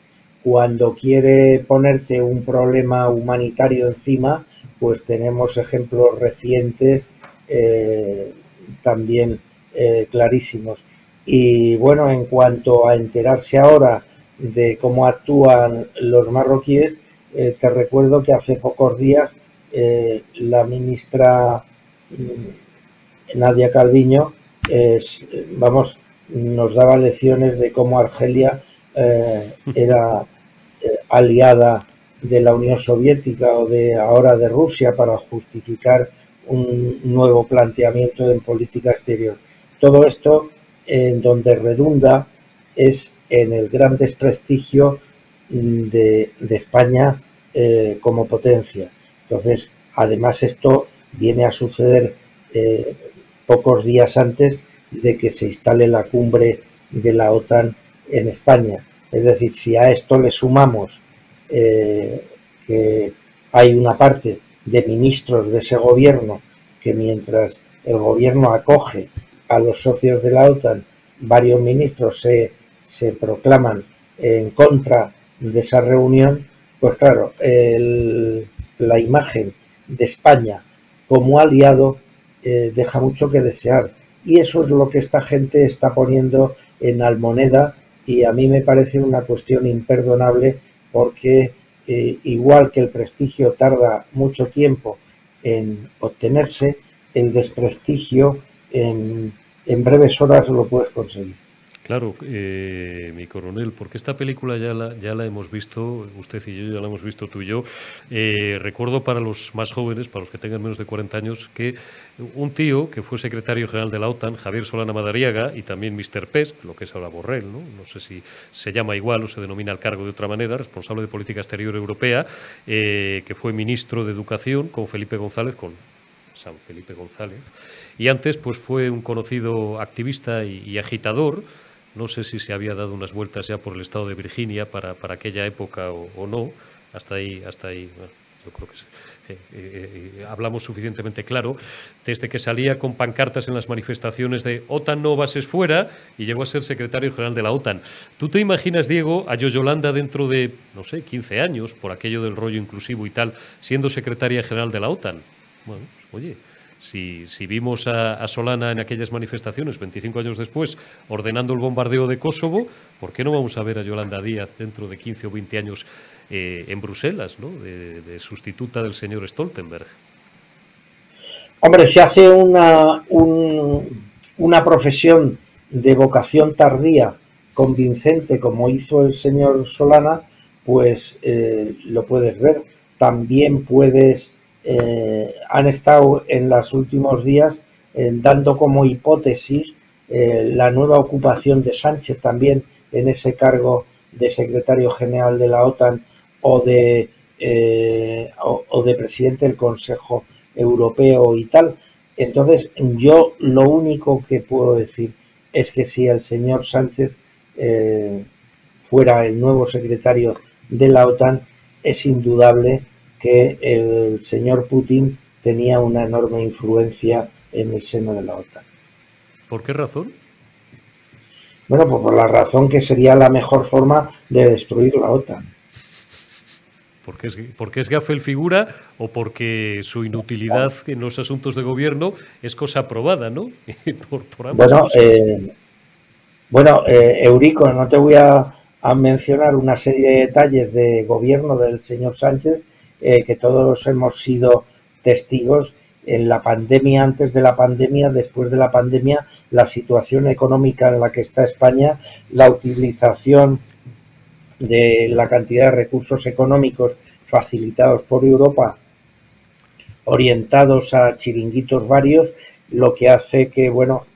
cuando quiere ponerte un problema humanitario encima, pues tenemos ejemplos recientes eh, también eh, clarísimos. Y bueno, en cuanto a enterarse ahora de cómo actúan los marroquíes, eh, te recuerdo que hace pocos días la ministra mm, Nadia Calviño vamos, nos daba lecciones de cómo Argelia *laughs* era aliada de la Unión Soviética o de ahora de Rusia para justificar un nuevo planteamiento en política exterior. Todo esto en donde redunda es en el gran desprestigio de, España eh, como potencia. Entonces, además esto viene a suceder eh, pocos días antes de que se instale la cumbre de la OTAN en España. Es decir, si a esto le sumamos eh, que hay una parte de ministros de ese gobierno que mientras el gobierno acoge a los socios de la OTAN, varios ministros se, se proclaman en contra de esa reunión, pues claro, la imagen de España como aliado eh, deja mucho que desear. Y eso es lo que esta gente está poniendo en Almoneda y a mí me parece una cuestión imperdonable porque eh, igual que el prestigio tarda mucho tiempo en obtenerse, el desprestigio en, en breves horas lo puedes conseguir. Claro, eh, mi coronel, porque esta película ya la, ya la hemos visto, usted y yo ya la hemos visto tú y yo. Eh, recuerdo para los más jóvenes, para los que tengan menos de 40 años, que un tío que fue secretario general de la OTAN, Javier Solana Madariaga, y también Mr. Pesc, lo que es ahora Borrell, ¿no? no sé si se llama igual o se denomina el cargo de otra manera, responsable de política exterior europea, eh, que fue ministro de Educación con Felipe González, con San Felipe González, y antes pues fue un conocido activista y, agitador, no sé si se había dado unas vueltas ya por el estado de Virginia para, para aquella época o, no, hasta ahí, hasta ahí, yo creo que. Eh, eh, eh, hablamos suficientemente claro, desde que salía con pancartas en las manifestaciones de OTAN no bases fuera y llegó a ser secretario general de la OTAN. ¿Tú te imaginas, Diego, a Yoyolanda dentro de, no sé, 15 años, por aquello del rollo inclusivo y tal, siendo secretaria general de la OTAN? Bueno, pues, oye, si, vimos a, Solana en aquellas manifestaciones 25 años después ordenando el bombardeo de Kosovo, ¿por qué no vamos a ver a Yolanda Díaz dentro de 15 o 20 años eh, en Bruselas, de, sustituta del señor Stoltenberg. Hombre, se hace una, una profesión de vocación tardía convincente como hizo el señor Solana, pues eh, lo puedes ver. También puedes, eh, han estado en los últimos días dando como hipótesis la nueva ocupación de Sánchez también en ese cargo de secretario general de la OTAN o de, eh, o, de presidente del Consejo Europeo y tal. Entonces, yo lo único que puedo decir es que si el señor Sánchez eh, fuera el nuevo secretario de la OTAN, es indudable que el señor Putin tenía una enorme influencia en el seno de la OTAN. ¿Por qué razón? Bueno, pues por la razón que sería la mejor forma de destruir la OTAN. ¿Porque es, porque es Gaffel figura o porque su inutilidad en los asuntos de gobierno es cosa aprobada, ¿no? *laughs* bueno, eh, bueno eh, Eurico, no te voy a, mencionar una serie de detalles de gobierno del señor Sánchez eh, que todos hemos sido testigos en la pandemia, antes de la pandemia, después de la pandemia, la situación económica en la que está España, la utilización de la cantidad de recursos económicos facilitados por Europa orientados a chiringuitos varios, lo que hace que, bueno,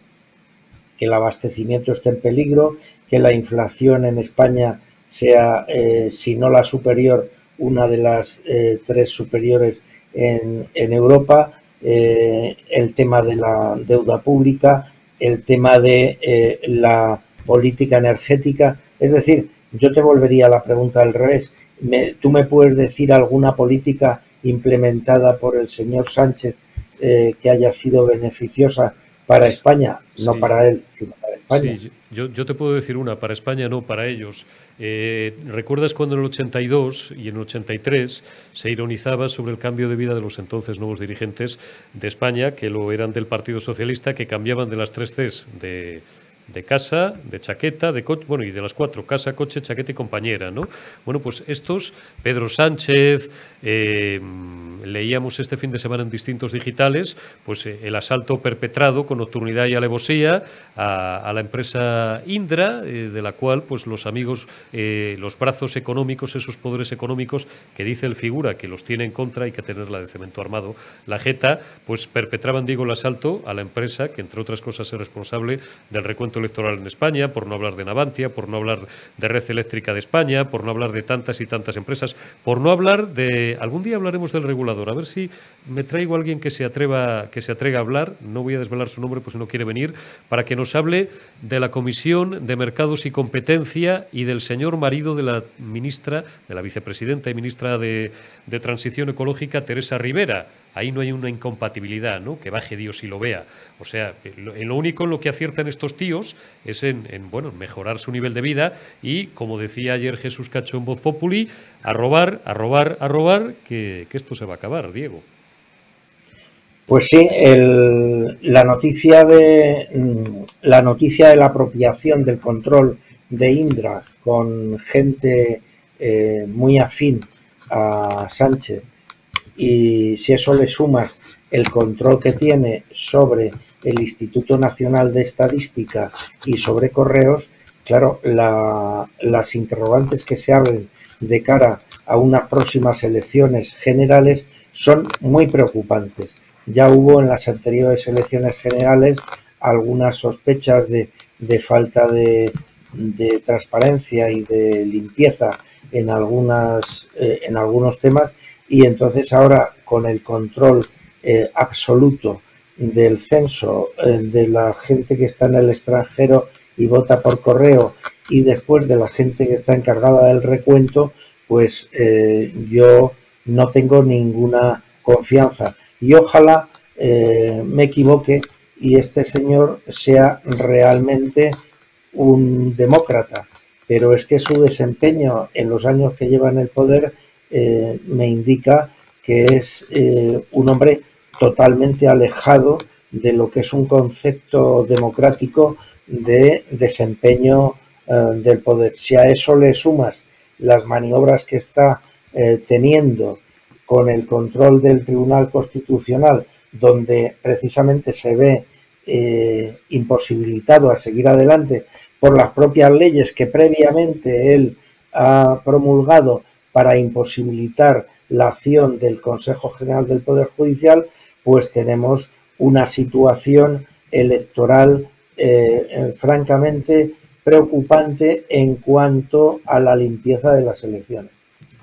que el abastecimiento esté en peligro, que la inflación en España sea, eh, si no la superior, una de las eh, tres superiores en, Europa, eh, el tema de la deuda pública, el tema de la política energética. Es decir, yo te volvería a la pregunta al revés. ¿Tú me puedes decir alguna política implementada por el señor Sánchez eh, que haya sido beneficiosa para España? No para él, sino para España. Sí, yo, te puedo decir una, para España no, para ellos. Eh, ¿Recuerdas cuando en el 82 y en el 83 se ironizaba sobre el cambio de vida de los entonces nuevos dirigentes de España, que lo eran del Partido Socialista, que cambiaban de las tres Cs de de casa, de chaqueta, de coche, bueno, y de las cuatro, casa, coche, chaqueta y compañera, ¿no? Bueno, pues estos, Pedro Sánchez, eh, leíamos este fin de semana en distintos digitales, pues eh, el asalto perpetrado con nocturnidad y alevosía a, la empresa Indra, eh, de la cual, pues los amigos, los brazos económicos, esos poderes económicos que dice el figura que los tiene en contra, hay que tenerla de cemento armado, la JETA, pues perpetraban, digo, el asalto a la empresa que, entre otras cosas, es responsable del recuento electoral en España, por no hablar de Navantia, por no hablar de Red Eléctrica de España, por no hablar de tantas y tantas empresas, por no hablar de... Algún día hablaremos del regulador, a ver si me traigo a alguien que se atreva, que se atreva a hablar, no voy a desvelar su nombre pues si no quiere venir, para que nos hable de la Comisión de Mercados y Competencia y del señor marido de la ministra, de la vicepresidenta y ministra de, de Transición Ecológica, Teresa Rivera ahí no hay una incompatibilidad, ¿no? Que baje Dios y lo vea. O sea, lo, único en lo que aciertan estos tíos es en, bueno, mejorar su nivel de vida y, como decía ayer Jesús Cacho en Voz Populi, a robar, a robar, a robar, que, esto se va a acabar, Diego. Pues sí, la noticia de mm, la noticia de la apropiación del control de Indra con gente eh, muy afín a Sánchez y si eso le sumas el control que tiene sobre el Instituto Nacional de Estadística y sobre correos, claro, las interrogantes que se abren de cara a unas próximas elecciones generales son muy preocupantes. Ya hubo en las anteriores elecciones generales algunas sospechas de, falta de, transparencia y de limpieza en, algunas, eh, en algunos temas y entonces ahora con el control eh, absoluto del censo eh, de la gente que está en el extranjero y vota por correo y después de la gente que está encargada del recuento, pues eh, yo no tengo ninguna confianza. Y ojalá me equivoque y este señor sea realmente un demócrata. Pero es que su desempeño en los años que lleva en el poder me indica que es un hombre totalmente alejado de lo que es un concepto democrático de desempeño eh, del poder. Si a eso le sumas las maniobras que está eh, teniendo con el control del Tribunal Constitucional, donde precisamente se ve eh, imposibilitado a seguir adelante por las propias leyes que previamente él ha promulgado para imposibilitar la acción del Consejo General del Poder Judicial, pues tenemos una situación electoral eh, francamente preocupante en cuanto a la limpieza de las elecciones.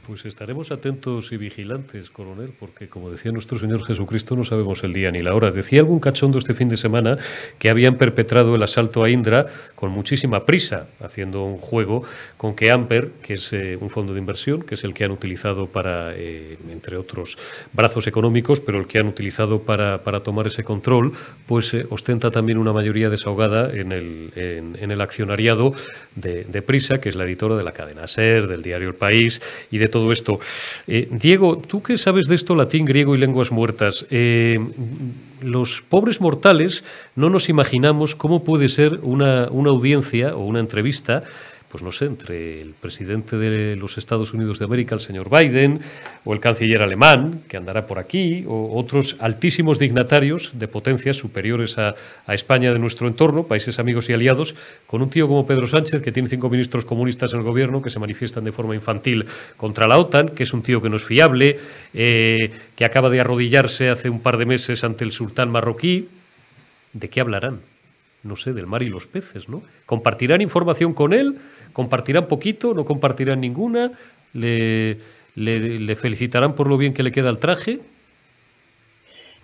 Pues estaremos atentos y vigilantes, coronel, porque como decía nuestro Señor Jesucristo, no sabemos el día ni la hora. Decía algún cachondo este fin de semana que habían perpetrado el asalto a Indra con muchísima prisa, haciendo un juego con que Amper, que es eh, un fondo de inversión, que es el que han utilizado para, eh, entre otros brazos económicos, pero el que han utilizado para, para tomar ese control, pues eh, ostenta también una mayoría desahogada en el, en, el accionariado de, de, Prisa, que es la editora de la cadena SER, del diario El País y de todo esto. Eh, Diego, tú que sabes de esto, latín, griego y lenguas muertas, eh, los pobres mortales no nos imaginamos cómo puede ser una, una audiencia o una entrevista pues no sé, entre el presidente de los Estados Unidos de América, el señor Biden, o el canciller alemán, que andará por aquí, o otros altísimos dignatarios de potencias superiores a, España de nuestro entorno, países amigos y aliados, con un tío como Pedro Sánchez, que tiene cinco ministros comunistas en el gobierno que se manifiestan de forma infantil contra la OTAN, que es un tío que no es fiable, eh, que acaba de arrodillarse hace un par de meses ante el sultán marroquí. ¿De qué hablarán? no sé, del mar y los peces, ¿no? ¿Compartirán información con él? ¿Compartirán poquito? ¿No compartirán ninguna? ¿Le, le, felicitarán por lo bien que le queda el traje?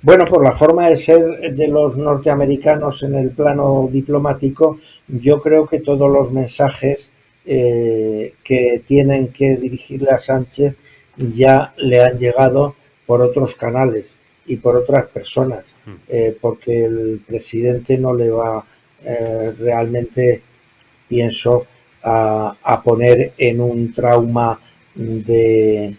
Bueno, por la forma de ser de los norteamericanos en el plano diplomático, yo creo que todos los mensajes eh, que tienen que dirigirle a Sánchez ya le han llegado por otros canales y por otras personas, mm. eh, porque el presidente no le va eh, realmente, pienso, a, poner en un trauma de,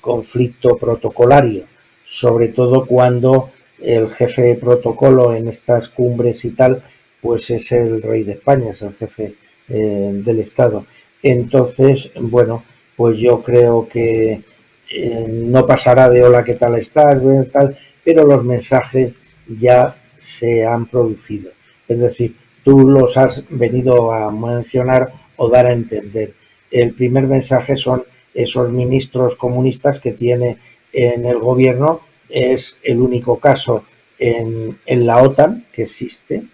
conflicto protocolario, sobre todo cuando el jefe de protocolo en estas cumbres y tal, pues es el rey de España, es el jefe eh, del Estado. Entonces, bueno, pues yo creo que eh, no pasará de hola, ¿qué tal estás? Tal, pero los mensajes ya se han producido. Es decir, tú los has venido a mencionar o dar a entender. El primer mensaje son esos ministros comunistas que tiene en el gobierno. Es el único caso en, la OTAN que existe.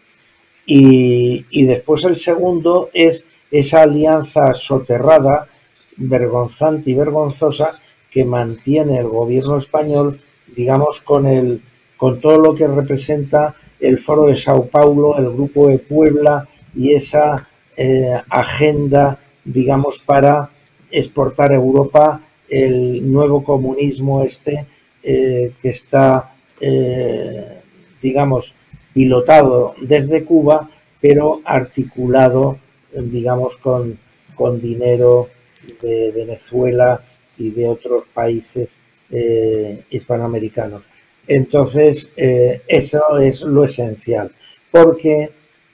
Y, después el segundo es esa alianza soterrada, vergonzante y vergonzosa que mantiene el gobierno español, digamos, con, el, con todo lo que representa el Foro de Sao Paulo, el Grupo de Puebla y esa eh, agenda, digamos, para exportar a Europa el nuevo comunismo este eh, que está, eh, digamos, pilotado desde Cuba, pero articulado, digamos, con, con dinero de Venezuela y de otros países hispanoamericanos. Entonces, eh, eso es lo esencial, porque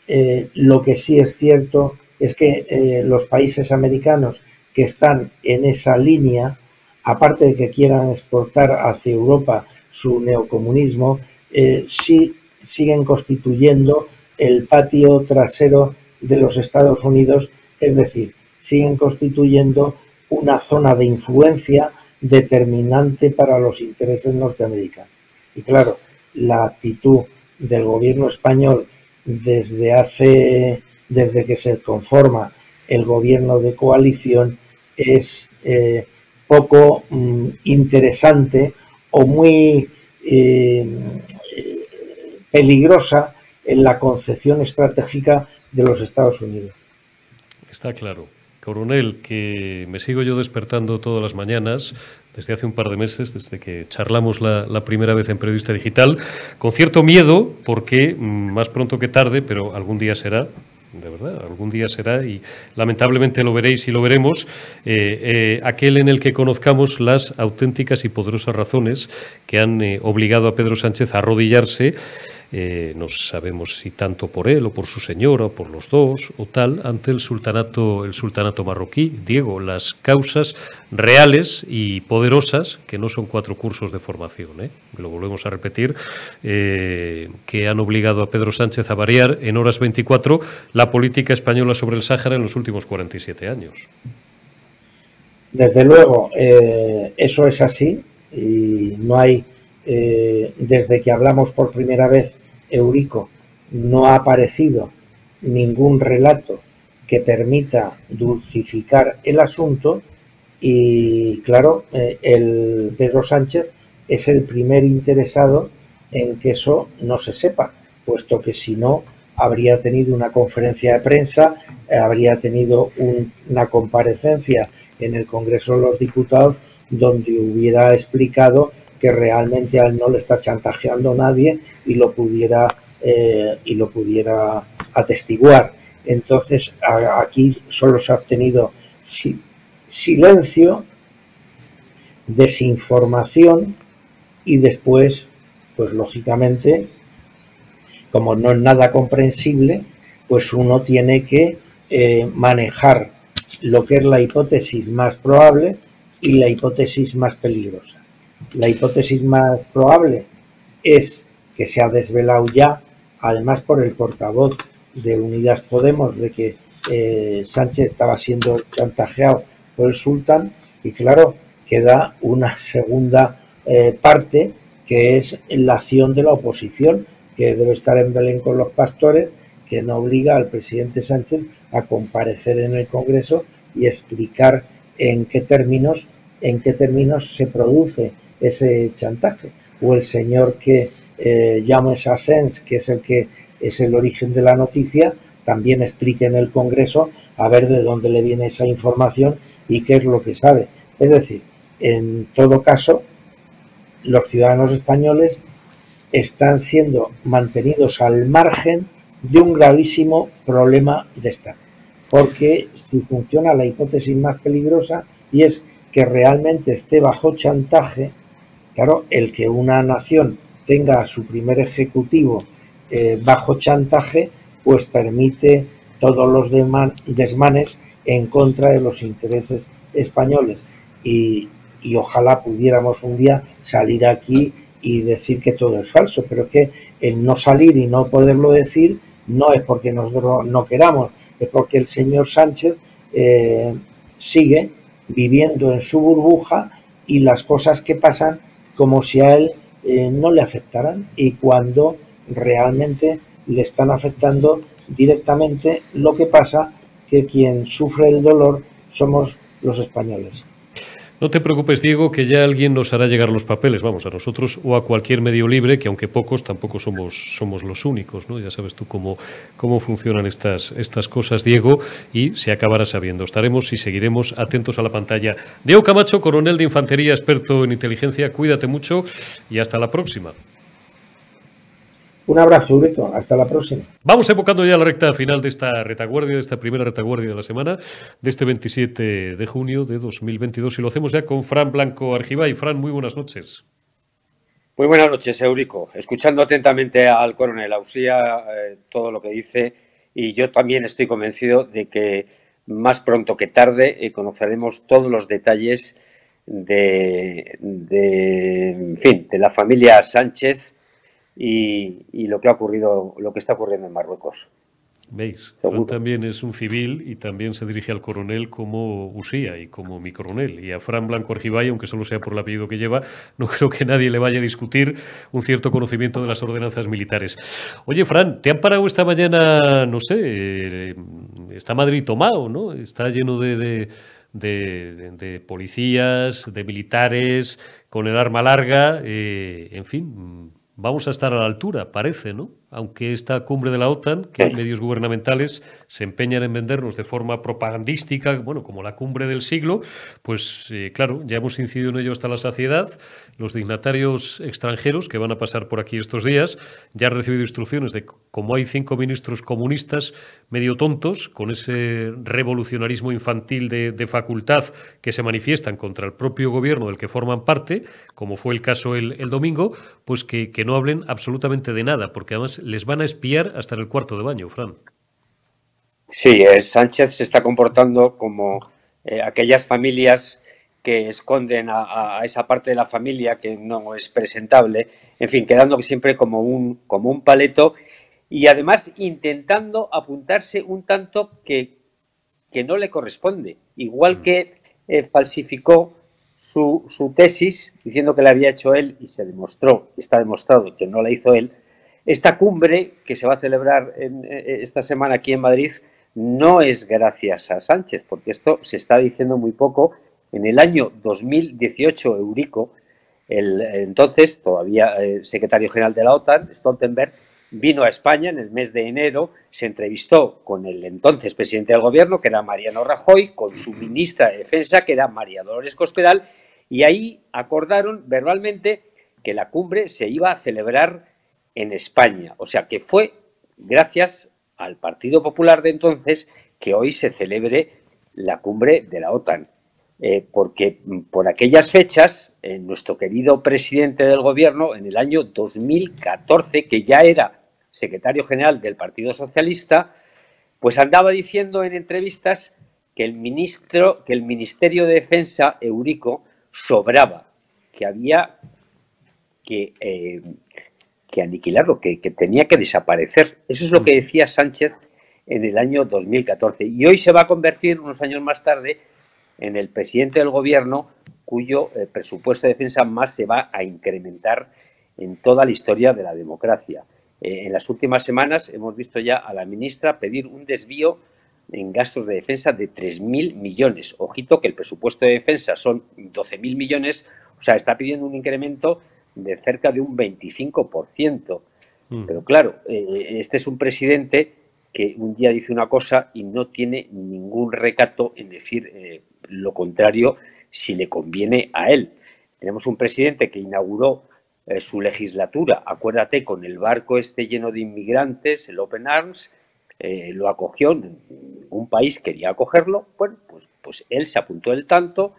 eh, lo que sí es cierto es que los países americanos que están en esa línea, aparte de que quieran exportar hacia Europa su neocomunismo, sí siguen constituyendo el patio trasero de los Estados Unidos, es decir, siguen constituyendo una zona de influencia determinante para los intereses norteamericanos. Y claro, la actitud del gobierno español desde hace, desde que se conforma el gobierno de coalición es eh, poco mm, interesante o muy peligrosa en la concepción estratégica de los Estados Unidos. Está claro. Coronel, que me sigo yo despertando todas las mañanas desde hace un par de meses, desde que charlamos la, primera vez en Periodista Digital, con cierto miedo, porque mm, más pronto que tarde, pero algún día será, de verdad, algún día será y lamentablemente lo veréis y lo veremos, eh, eh, aquel en el que conozcamos las auténticas y poderosas razones que han eh, obligado a Pedro Sánchez a arrodillarse eh, no sabemos si tanto por él o por su señora o por los dos o tal, ante el sultanato, el sultanato marroquí. Diego, las causas reales y poderosas, que no son cuatro cursos de formación, ¿eh? lo volvemos a repetir, eh, que han obligado a Pedro Sánchez a variar en horas 24 la política española sobre el Sáhara en los últimos 47 años. Desde luego, eso es así y no hay, desde que hablamos por primera vez Eurico no ha aparecido ningún relato que permita dulcificar el asunto y claro, eh, el Pedro Sánchez es el primer interesado en que eso no se sepa, puesto que si no habría tenido una conferencia de prensa, habría tenido una comparecencia en el Congreso de los Diputados donde hubiera explicado que realmente a él no le está chantajeando nadie y lo pudiera, eh, y lo pudiera atestiguar. Entonces aquí solo se ha obtenido silencio, desinformación y después, pues lógicamente, como no es nada comprensible, pues uno tiene que eh, manejar lo que es la hipótesis más probable y la hipótesis más peligrosa. La hipótesis más probable es que se ha desvelado ya, además por el portavoz de Unidas Podemos, de que eh, Sánchez estaba siendo chantajeado por el sultán y claro, queda una segunda eh, parte que es la acción de la oposición, que debe estar en Belén con los pastores, que no obliga al presidente Sánchez a comparecer en el Congreso y explicar en qué términos, en qué términos se produce ese chantaje. O el señor que eh, James Asens, que es el que es el origen de la noticia, también explique en el Congreso a ver de dónde le viene esa información y qué es lo que sabe. Es decir, en todo caso, los ciudadanos españoles están siendo mantenidos al margen de un gravísimo problema de Estado. Porque si funciona la hipótesis más peligrosa y es que realmente esté bajo chantaje, Claro, el que una nación tenga a su primer ejecutivo eh, bajo chantaje, pues permite todos los desmanes en contra de los intereses españoles. Y, ojalá pudiéramos un día salir aquí y decir que todo es falso, pero que el no salir y no poderlo decir no es porque nosotros no queramos, es porque el señor Sánchez eh, sigue viviendo en su burbuja y las cosas que pasan como si a él eh, no le afectaran y cuando realmente le están afectando directamente lo que pasa que quien sufre el dolor somos los españoles. No te preocupes, Diego, que ya alguien nos hará llegar los papeles, vamos, a nosotros o a cualquier medio libre, que aunque pocos, tampoco somos, somos los únicos, ¿no? Ya sabes tú cómo, cómo funcionan estas, estas cosas, Diego, y se acabará sabiendo. Estaremos y seguiremos atentos a la pantalla. Diego Camacho, coronel de infantería, experto en inteligencia, cuídate mucho y hasta la próxima. Un abrazo, Beto. Hasta la próxima. Vamos evocando ya la recta final de esta retaguardia, de esta primera retaguardia de la semana, de este 27 de junio de 2022. Y lo hacemos ya con Fran Blanco Argibay. Fran, muy buenas noches. Muy buenas noches, Eurico. Escuchando atentamente al coronel Ausía eh, todo lo que dice, y yo también estoy convencido de que más pronto que tarde eh, conoceremos todos los detalles de, de, fin, de la familia Sánchez y, lo que ha ocurrido, lo que está ocurriendo en Marruecos. ¿Veis? Fran también es un civil y también se dirige al coronel como Usía y como mi coronel. Y a Fran Blanco Argibay, aunque solo sea por el apellido que lleva, no *laughs* creo que nadie le vaya a discutir un cierto conocimiento de las ordenanzas militares. Oye, Fran, ¿te han parado esta mañana, no sé, está Madrid tomado, ¿no? Está lleno de de, policías, de militares, con el arma larga, eh, en fin, vamos a estar a la altura, parece, ¿no? Aunque esta cumbre de la OTAN, que medios gubernamentales se empeñan en vendernos de forma propagandística, bueno, como la cumbre del siglo, pues eh, claro, ya hemos incidido en ello hasta la saciedad. Los dignatarios extranjeros que van a pasar por aquí estos días ya han recibido instrucciones de como hay cinco ministros comunistas medio tontos, con ese revolucionarismo infantil de, facultad que se manifiestan contra el propio gobierno del que forman parte, como fue el caso el, domingo, pues que, que no hablen absolutamente de nada, porque además les van a espiar hasta en el cuarto de baño, Fran. Sí, eh, Sánchez se está comportando como eh, aquellas familias que esconden a, esa parte de la familia que no es presentable, en fin, quedando siempre como un, como un paleto y además intentando apuntarse un tanto que, que no le corresponde, igual mm. que eh, falsificó su, tesis diciendo que la había hecho él y se demostró, está demostrado que no la hizo él, esta cumbre que se va a celebrar en, esta semana aquí en Madrid no es gracias a Sánchez, porque esto se está diciendo muy poco. En el año 2018, Eurico, el entonces todavía eh, secretario general de la OTAN, Stoltenberg, vino a España en el mes de enero, se entrevistó con el entonces presidente del gobierno, que era Mariano Rajoy, con su ministra de Defensa, que era María Dolores Cospedal, y ahí acordaron verbalmente que la cumbre se iba a celebrar en España. O sea que fue gracias al Partido Popular de entonces que hoy se celebre la cumbre de la OTAN. Eh, porque por aquellas fechas, eh, nuestro querido presidente del gobierno, en el año 2014, que ya era secretario general del Partido Socialista, pues andaba diciendo en entrevistas que el ministro, que el Ministerio de Defensa, Eurico, sobraba, que había que eh, aniquilarlo, que, que tenía que desaparecer. Eso es lo que decía Sánchez en el año 2014. Y hoy se va a convertir, unos años más tarde, en el presidente del gobierno cuyo eh, presupuesto de defensa más se va a incrementar en toda la historia de la democracia. Eh, en las últimas semanas hemos visto ya a la ministra pedir un desvío en gastos de defensa de 3.000 millones. Ojito que el presupuesto de defensa son 12.000 millones, o sea, está pidiendo un incremento de cerca de un 25%. Mm. Pero claro, eh, este es un presidente que un día dice una cosa y no tiene ningún recato en decir eh, lo contrario si le conviene a él. Tenemos un presidente que inauguró eh, su legislatura, acuérdate, con el barco este lleno de inmigrantes, el Open Arms, lo acogió, un país quería acogerlo, bueno, pues, pues él se apuntó el tanto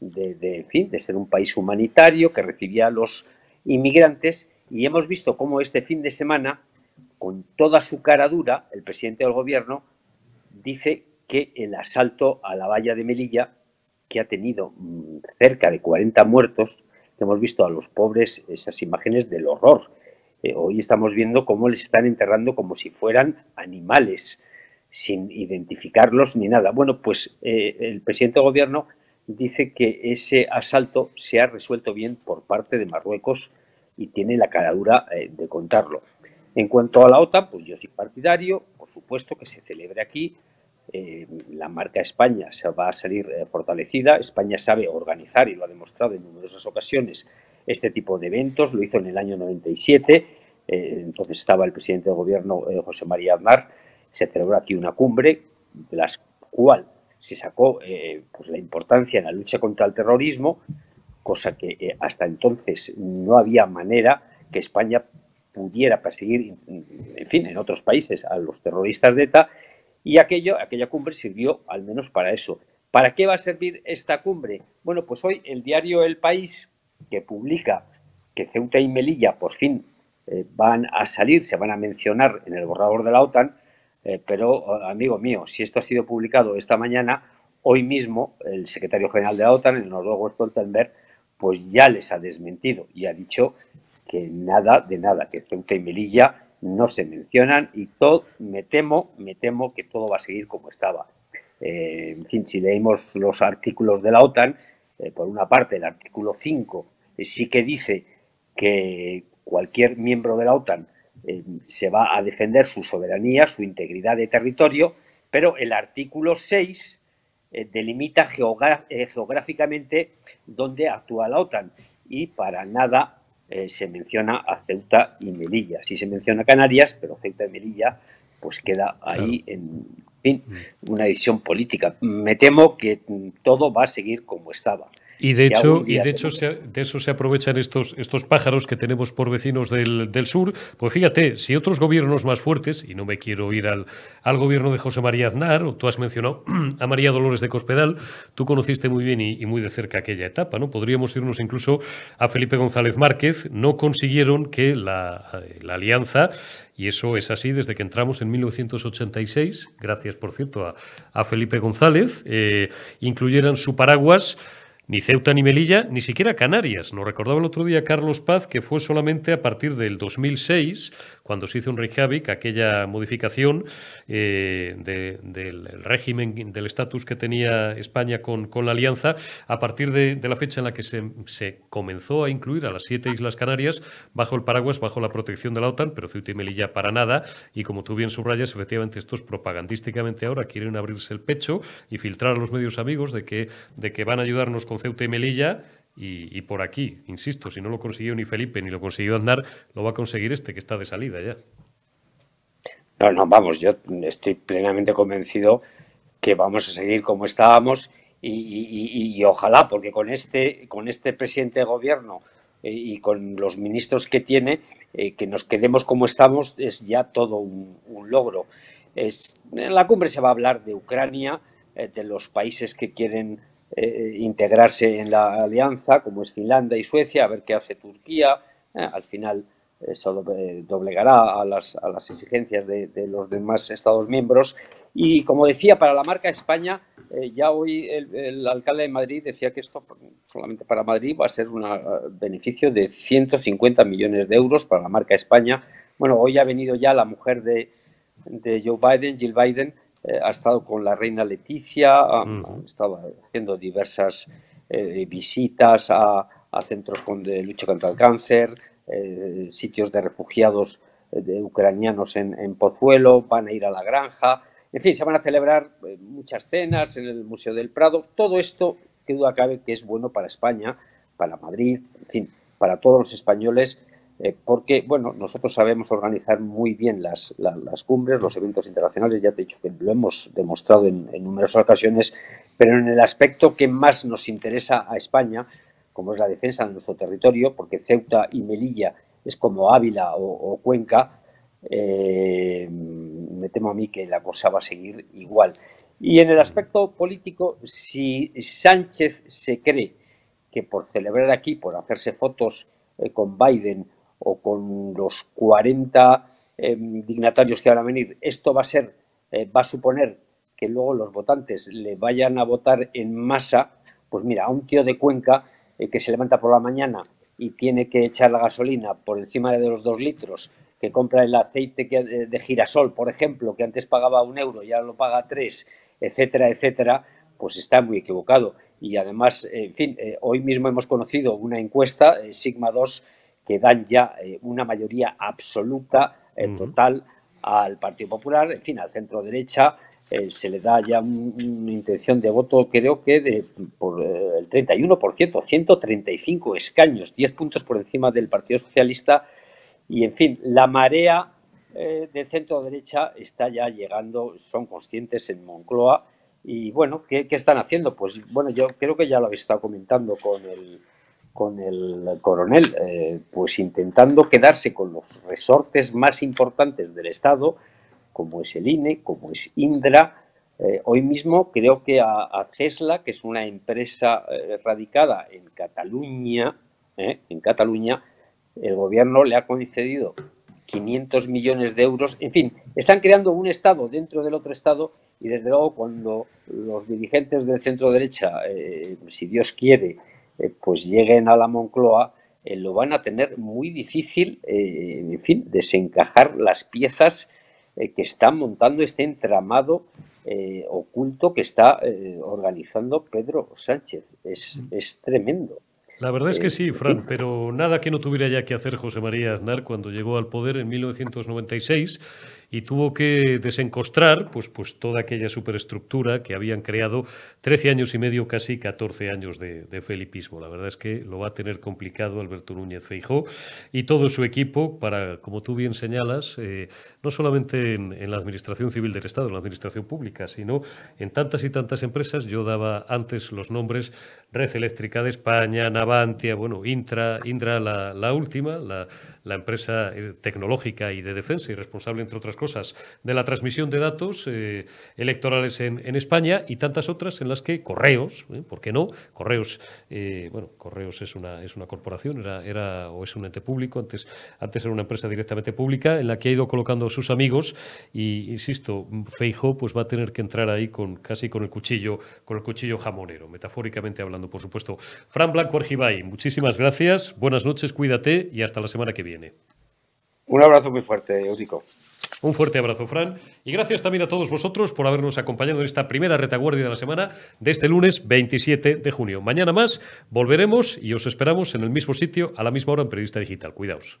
de, de, fin, de ser un país humanitario que recibía a los inmigrantes y hemos visto cómo este fin de semana, con toda su cara dura, el presidente del gobierno dice que el asalto a la valla de Melilla, que ha tenido mm, cerca de 40 muertos, hemos visto a los pobres esas imágenes del horror. Eh, hoy estamos viendo cómo les están enterrando como si fueran animales, sin identificarlos ni nada. Bueno, pues eh, el presidente del gobierno dice que ese asalto se ha resuelto bien por parte de Marruecos y tiene la caradura eh, de contarlo. En cuanto a la OTAN, pues yo soy partidario, por supuesto que se celebre aquí. Eh, la marca España se va a salir eh, fortalecida. España sabe organizar y lo ha demostrado en numerosas ocasiones este tipo de eventos. Lo hizo en el año 97. entonces estaba el presidente del gobierno, José María Aznar. Se celebró aquí una cumbre, de la cual se sacó eh, pues la importancia en la lucha contra el terrorismo, cosa que eh, hasta entonces no había manera que España pudiera perseguir, en fin, en otros países a los terroristas de ETA, y aquello, aquella cumbre sirvió al menos para eso. ¿Para qué va a servir esta cumbre? Bueno, pues hoy el diario El País, que publica que Ceuta y Melilla por fin eh, van a salir, se van a mencionar en el borrador de la OTAN, eh, pero, amigo mío, si esto ha sido publicado esta mañana, hoy mismo el secretario general de la OTAN, el noruego Stoltenberg, pues ya les ha desmentido y ha dicho que nada de nada, que Ceuta y Melilla no se mencionan y todo, me temo, me temo que todo va a seguir como estaba. Eh, en fin, si leemos los artículos de la OTAN, eh, por una parte el artículo 5 sí que dice que cualquier miembro de la OTAN eh, se va a defender su soberanía, su integridad de territorio, pero el artículo 6 delimita geográficamente dónde actúa la OTAN y para nada se menciona a Ceuta y Melilla. Sí se menciona Canarias, pero Ceuta y Melilla pues queda ahí en fin, mm. una decisión política. Me temo que todo va a seguir como estaba. Y de hecho, y de, hecho de eso se aprovechan estos, estos pájaros que tenemos por vecinos del, del, sur. Pues fíjate, si otros gobiernos más fuertes, y no me quiero ir al, al gobierno de José María Aznar, o tú has mencionado *clears throat* a María Dolores de Cospedal, tú conociste muy bien y, muy de cerca aquella etapa, ¿no? Podríamos irnos incluso a Felipe González Márquez. No consiguieron que la, la alianza y eso es así desde que entramos en 1986, gracias por cierto a, a Felipe González, eh, incluyeran su paraguas ni Ceuta ni Melilla, ni siquiera Canarias. Nos recordaba el otro día Carlos Paz que fue solamente a partir del 2006 cuando se hizo un Reykjavik, aquella modificación eh, del régimen, del estatus que tenía España con, la alianza, a partir de, la fecha en la que se, comenzó a incluir a las siete Islas Canarias bajo el paraguas, bajo la protección de la OTAN, pero Ceuta y Melilla para nada. Y como tú bien subrayas, efectivamente estos propagandísticamente ahora quieren abrirse el pecho y filtrar a los medios amigos de que, de que van a ayudarnos con Ceuta y Melilla y, por aquí, insisto, si no lo consiguió ni Felipe ni lo consiguió Aznar, lo va a conseguir este que está de salida ya. No, no, vamos, yo estoy plenamente convencido que vamos a seguir como estábamos y, ojalá, porque con este, con este presidente de gobierno eh, y con los ministros que tiene, eh, que nos quedemos como estamos es ya todo un, logro. En la cumbre se va a hablar de Ucrania, eh, de los países que quieren eh, integrarse en la alianza, como es Finlandia y Suecia, a ver qué hace Turquía. Eh, al final eso doblegará a las, a las exigencias de, los demás Estados miembros. Y como decía, para la marca España, eh, ya hoy el, alcalde de Madrid decía que esto solamente para Madrid va a ser un beneficio de 150 millones de euros para la marca España. Bueno, hoy ha venido ya la mujer de, de Joe Biden, Jill Biden, eh, ha estado con la reina Leticia, ha, estado haciendo diversas eh, visitas a, centros de lucha contra el cáncer, eh, sitios de refugiados de ucranianos en, Pozuelo, van a ir a la granja, en fin, se van a celebrar muchas cenas en el Museo del Prado. Todo esto, que duda cabe, que es bueno para España, para Madrid, en fin, para todos los españoles eh, porque, bueno, nosotros sabemos organizar muy bien las, las, cumbres, los eventos internacionales, ya te he dicho que lo hemos demostrado en, numerosas ocasiones, pero en el aspecto que más nos interesa a España, como es la defensa de nuestro territorio, porque Ceuta y Melilla es como Ávila o, Cuenca, eh, me temo a mí que la cosa va a seguir igual. Y en el aspecto político, si Sánchez se cree que por celebrar aquí, por hacerse fotos eh, con Biden o con los 40 em, dignatarios que van a venir, esto va a ser, eh, va a suponer que luego los votantes le vayan a votar en masa, pues mira, a un tío de Cuenca eh, que se levanta por la mañana y tiene que echar la gasolina por encima de los dos litros, que compra el aceite de girasol, por ejemplo, que antes pagaba un euro y ahora lo paga tres, etcétera, etcétera, pues está muy equivocado. Y además, en fin, eh, hoy mismo hemos conocido una encuesta, Sigma 2, que dan ya eh, una mayoría absoluta, eh, total, al Partido Popular, en fin, al centro derecha, eh, se le da ya una intención de voto, creo que de por el 31%, 135 escaños, 10 puntos por encima del Partido Socialista. Y, en fin, la marea de centro derecha está ya llegando, son conscientes en Moncloa. Y bueno, ¿qué, ¿qué, están haciendo? Pues bueno, yo creo que ya lo habéis estado comentando con el con el coronel, eh, pues intentando quedarse con los resortes más importantes del Estado, como es el INE, como es Indra. Eh, hoy mismo creo que a, a, Tesla, que es una empresa eh, radicada en Cataluña, en Cataluña, el gobierno le ha concedido 500 millones de euros. En fin, están creando un Estado dentro del otro Estado y desde luego cuando los dirigentes del centro derecha, si Dios quiere, eh, pues lleguen a la Moncloa, eh, lo van a tener muy difícil, eh, en fin, desencajar las piezas que están montando este entramado oculto que está organizando Pedro Sánchez. Es, es tremendo. La verdad es que sí, Fran, pero nada que no tuviera ya que hacer José María Aznar cuando llegó al poder en 1996 y tuvo que desencostrar pues, pues toda aquella superestructura que habían creado 13 años y medio, casi 14 años de, felipismo. La verdad es que lo va a tener complicado Alberto Núñez Feijó y todo su equipo para, como tú bien señalas, eh, no solamente en, la Administración Civil del Estado, en la Administración Pública, sino en tantas y tantas empresas. Yo daba antes los nombres Red Eléctrica de España, Navantia, bueno, Intra, Indra la, última, la, empresa eh, tecnológica y de defensa y responsable, entre otras cosas, de la transmisión de datos eh, electorales en, España y tantas otras en las que Correos, eh, ¿por qué no? Correos, bueno, Correos es una, es una corporación, era, era o es un ente público, antes, antes era una empresa directamente pública en la que ha ido colocando sus amigos y, insisto, Feijo pues va a tener que entrar ahí con casi con el cuchillo, con el cuchillo jamonero, metafóricamente hablando, por supuesto. Fran Blanco Argibay, muchísimas gracias, buenas noches, cuídate y hasta la semana que viene. Un abrazo muy fuerte, Eurico. Un fuerte abrazo, Fran. Y gracias también a todos vosotros por habernos acompañado en esta primera retaguardia de la semana de este lunes 27 de junio. Mañana más volveremos y os esperamos en el mismo sitio a la misma hora en Periodista Digital. Cuidaos.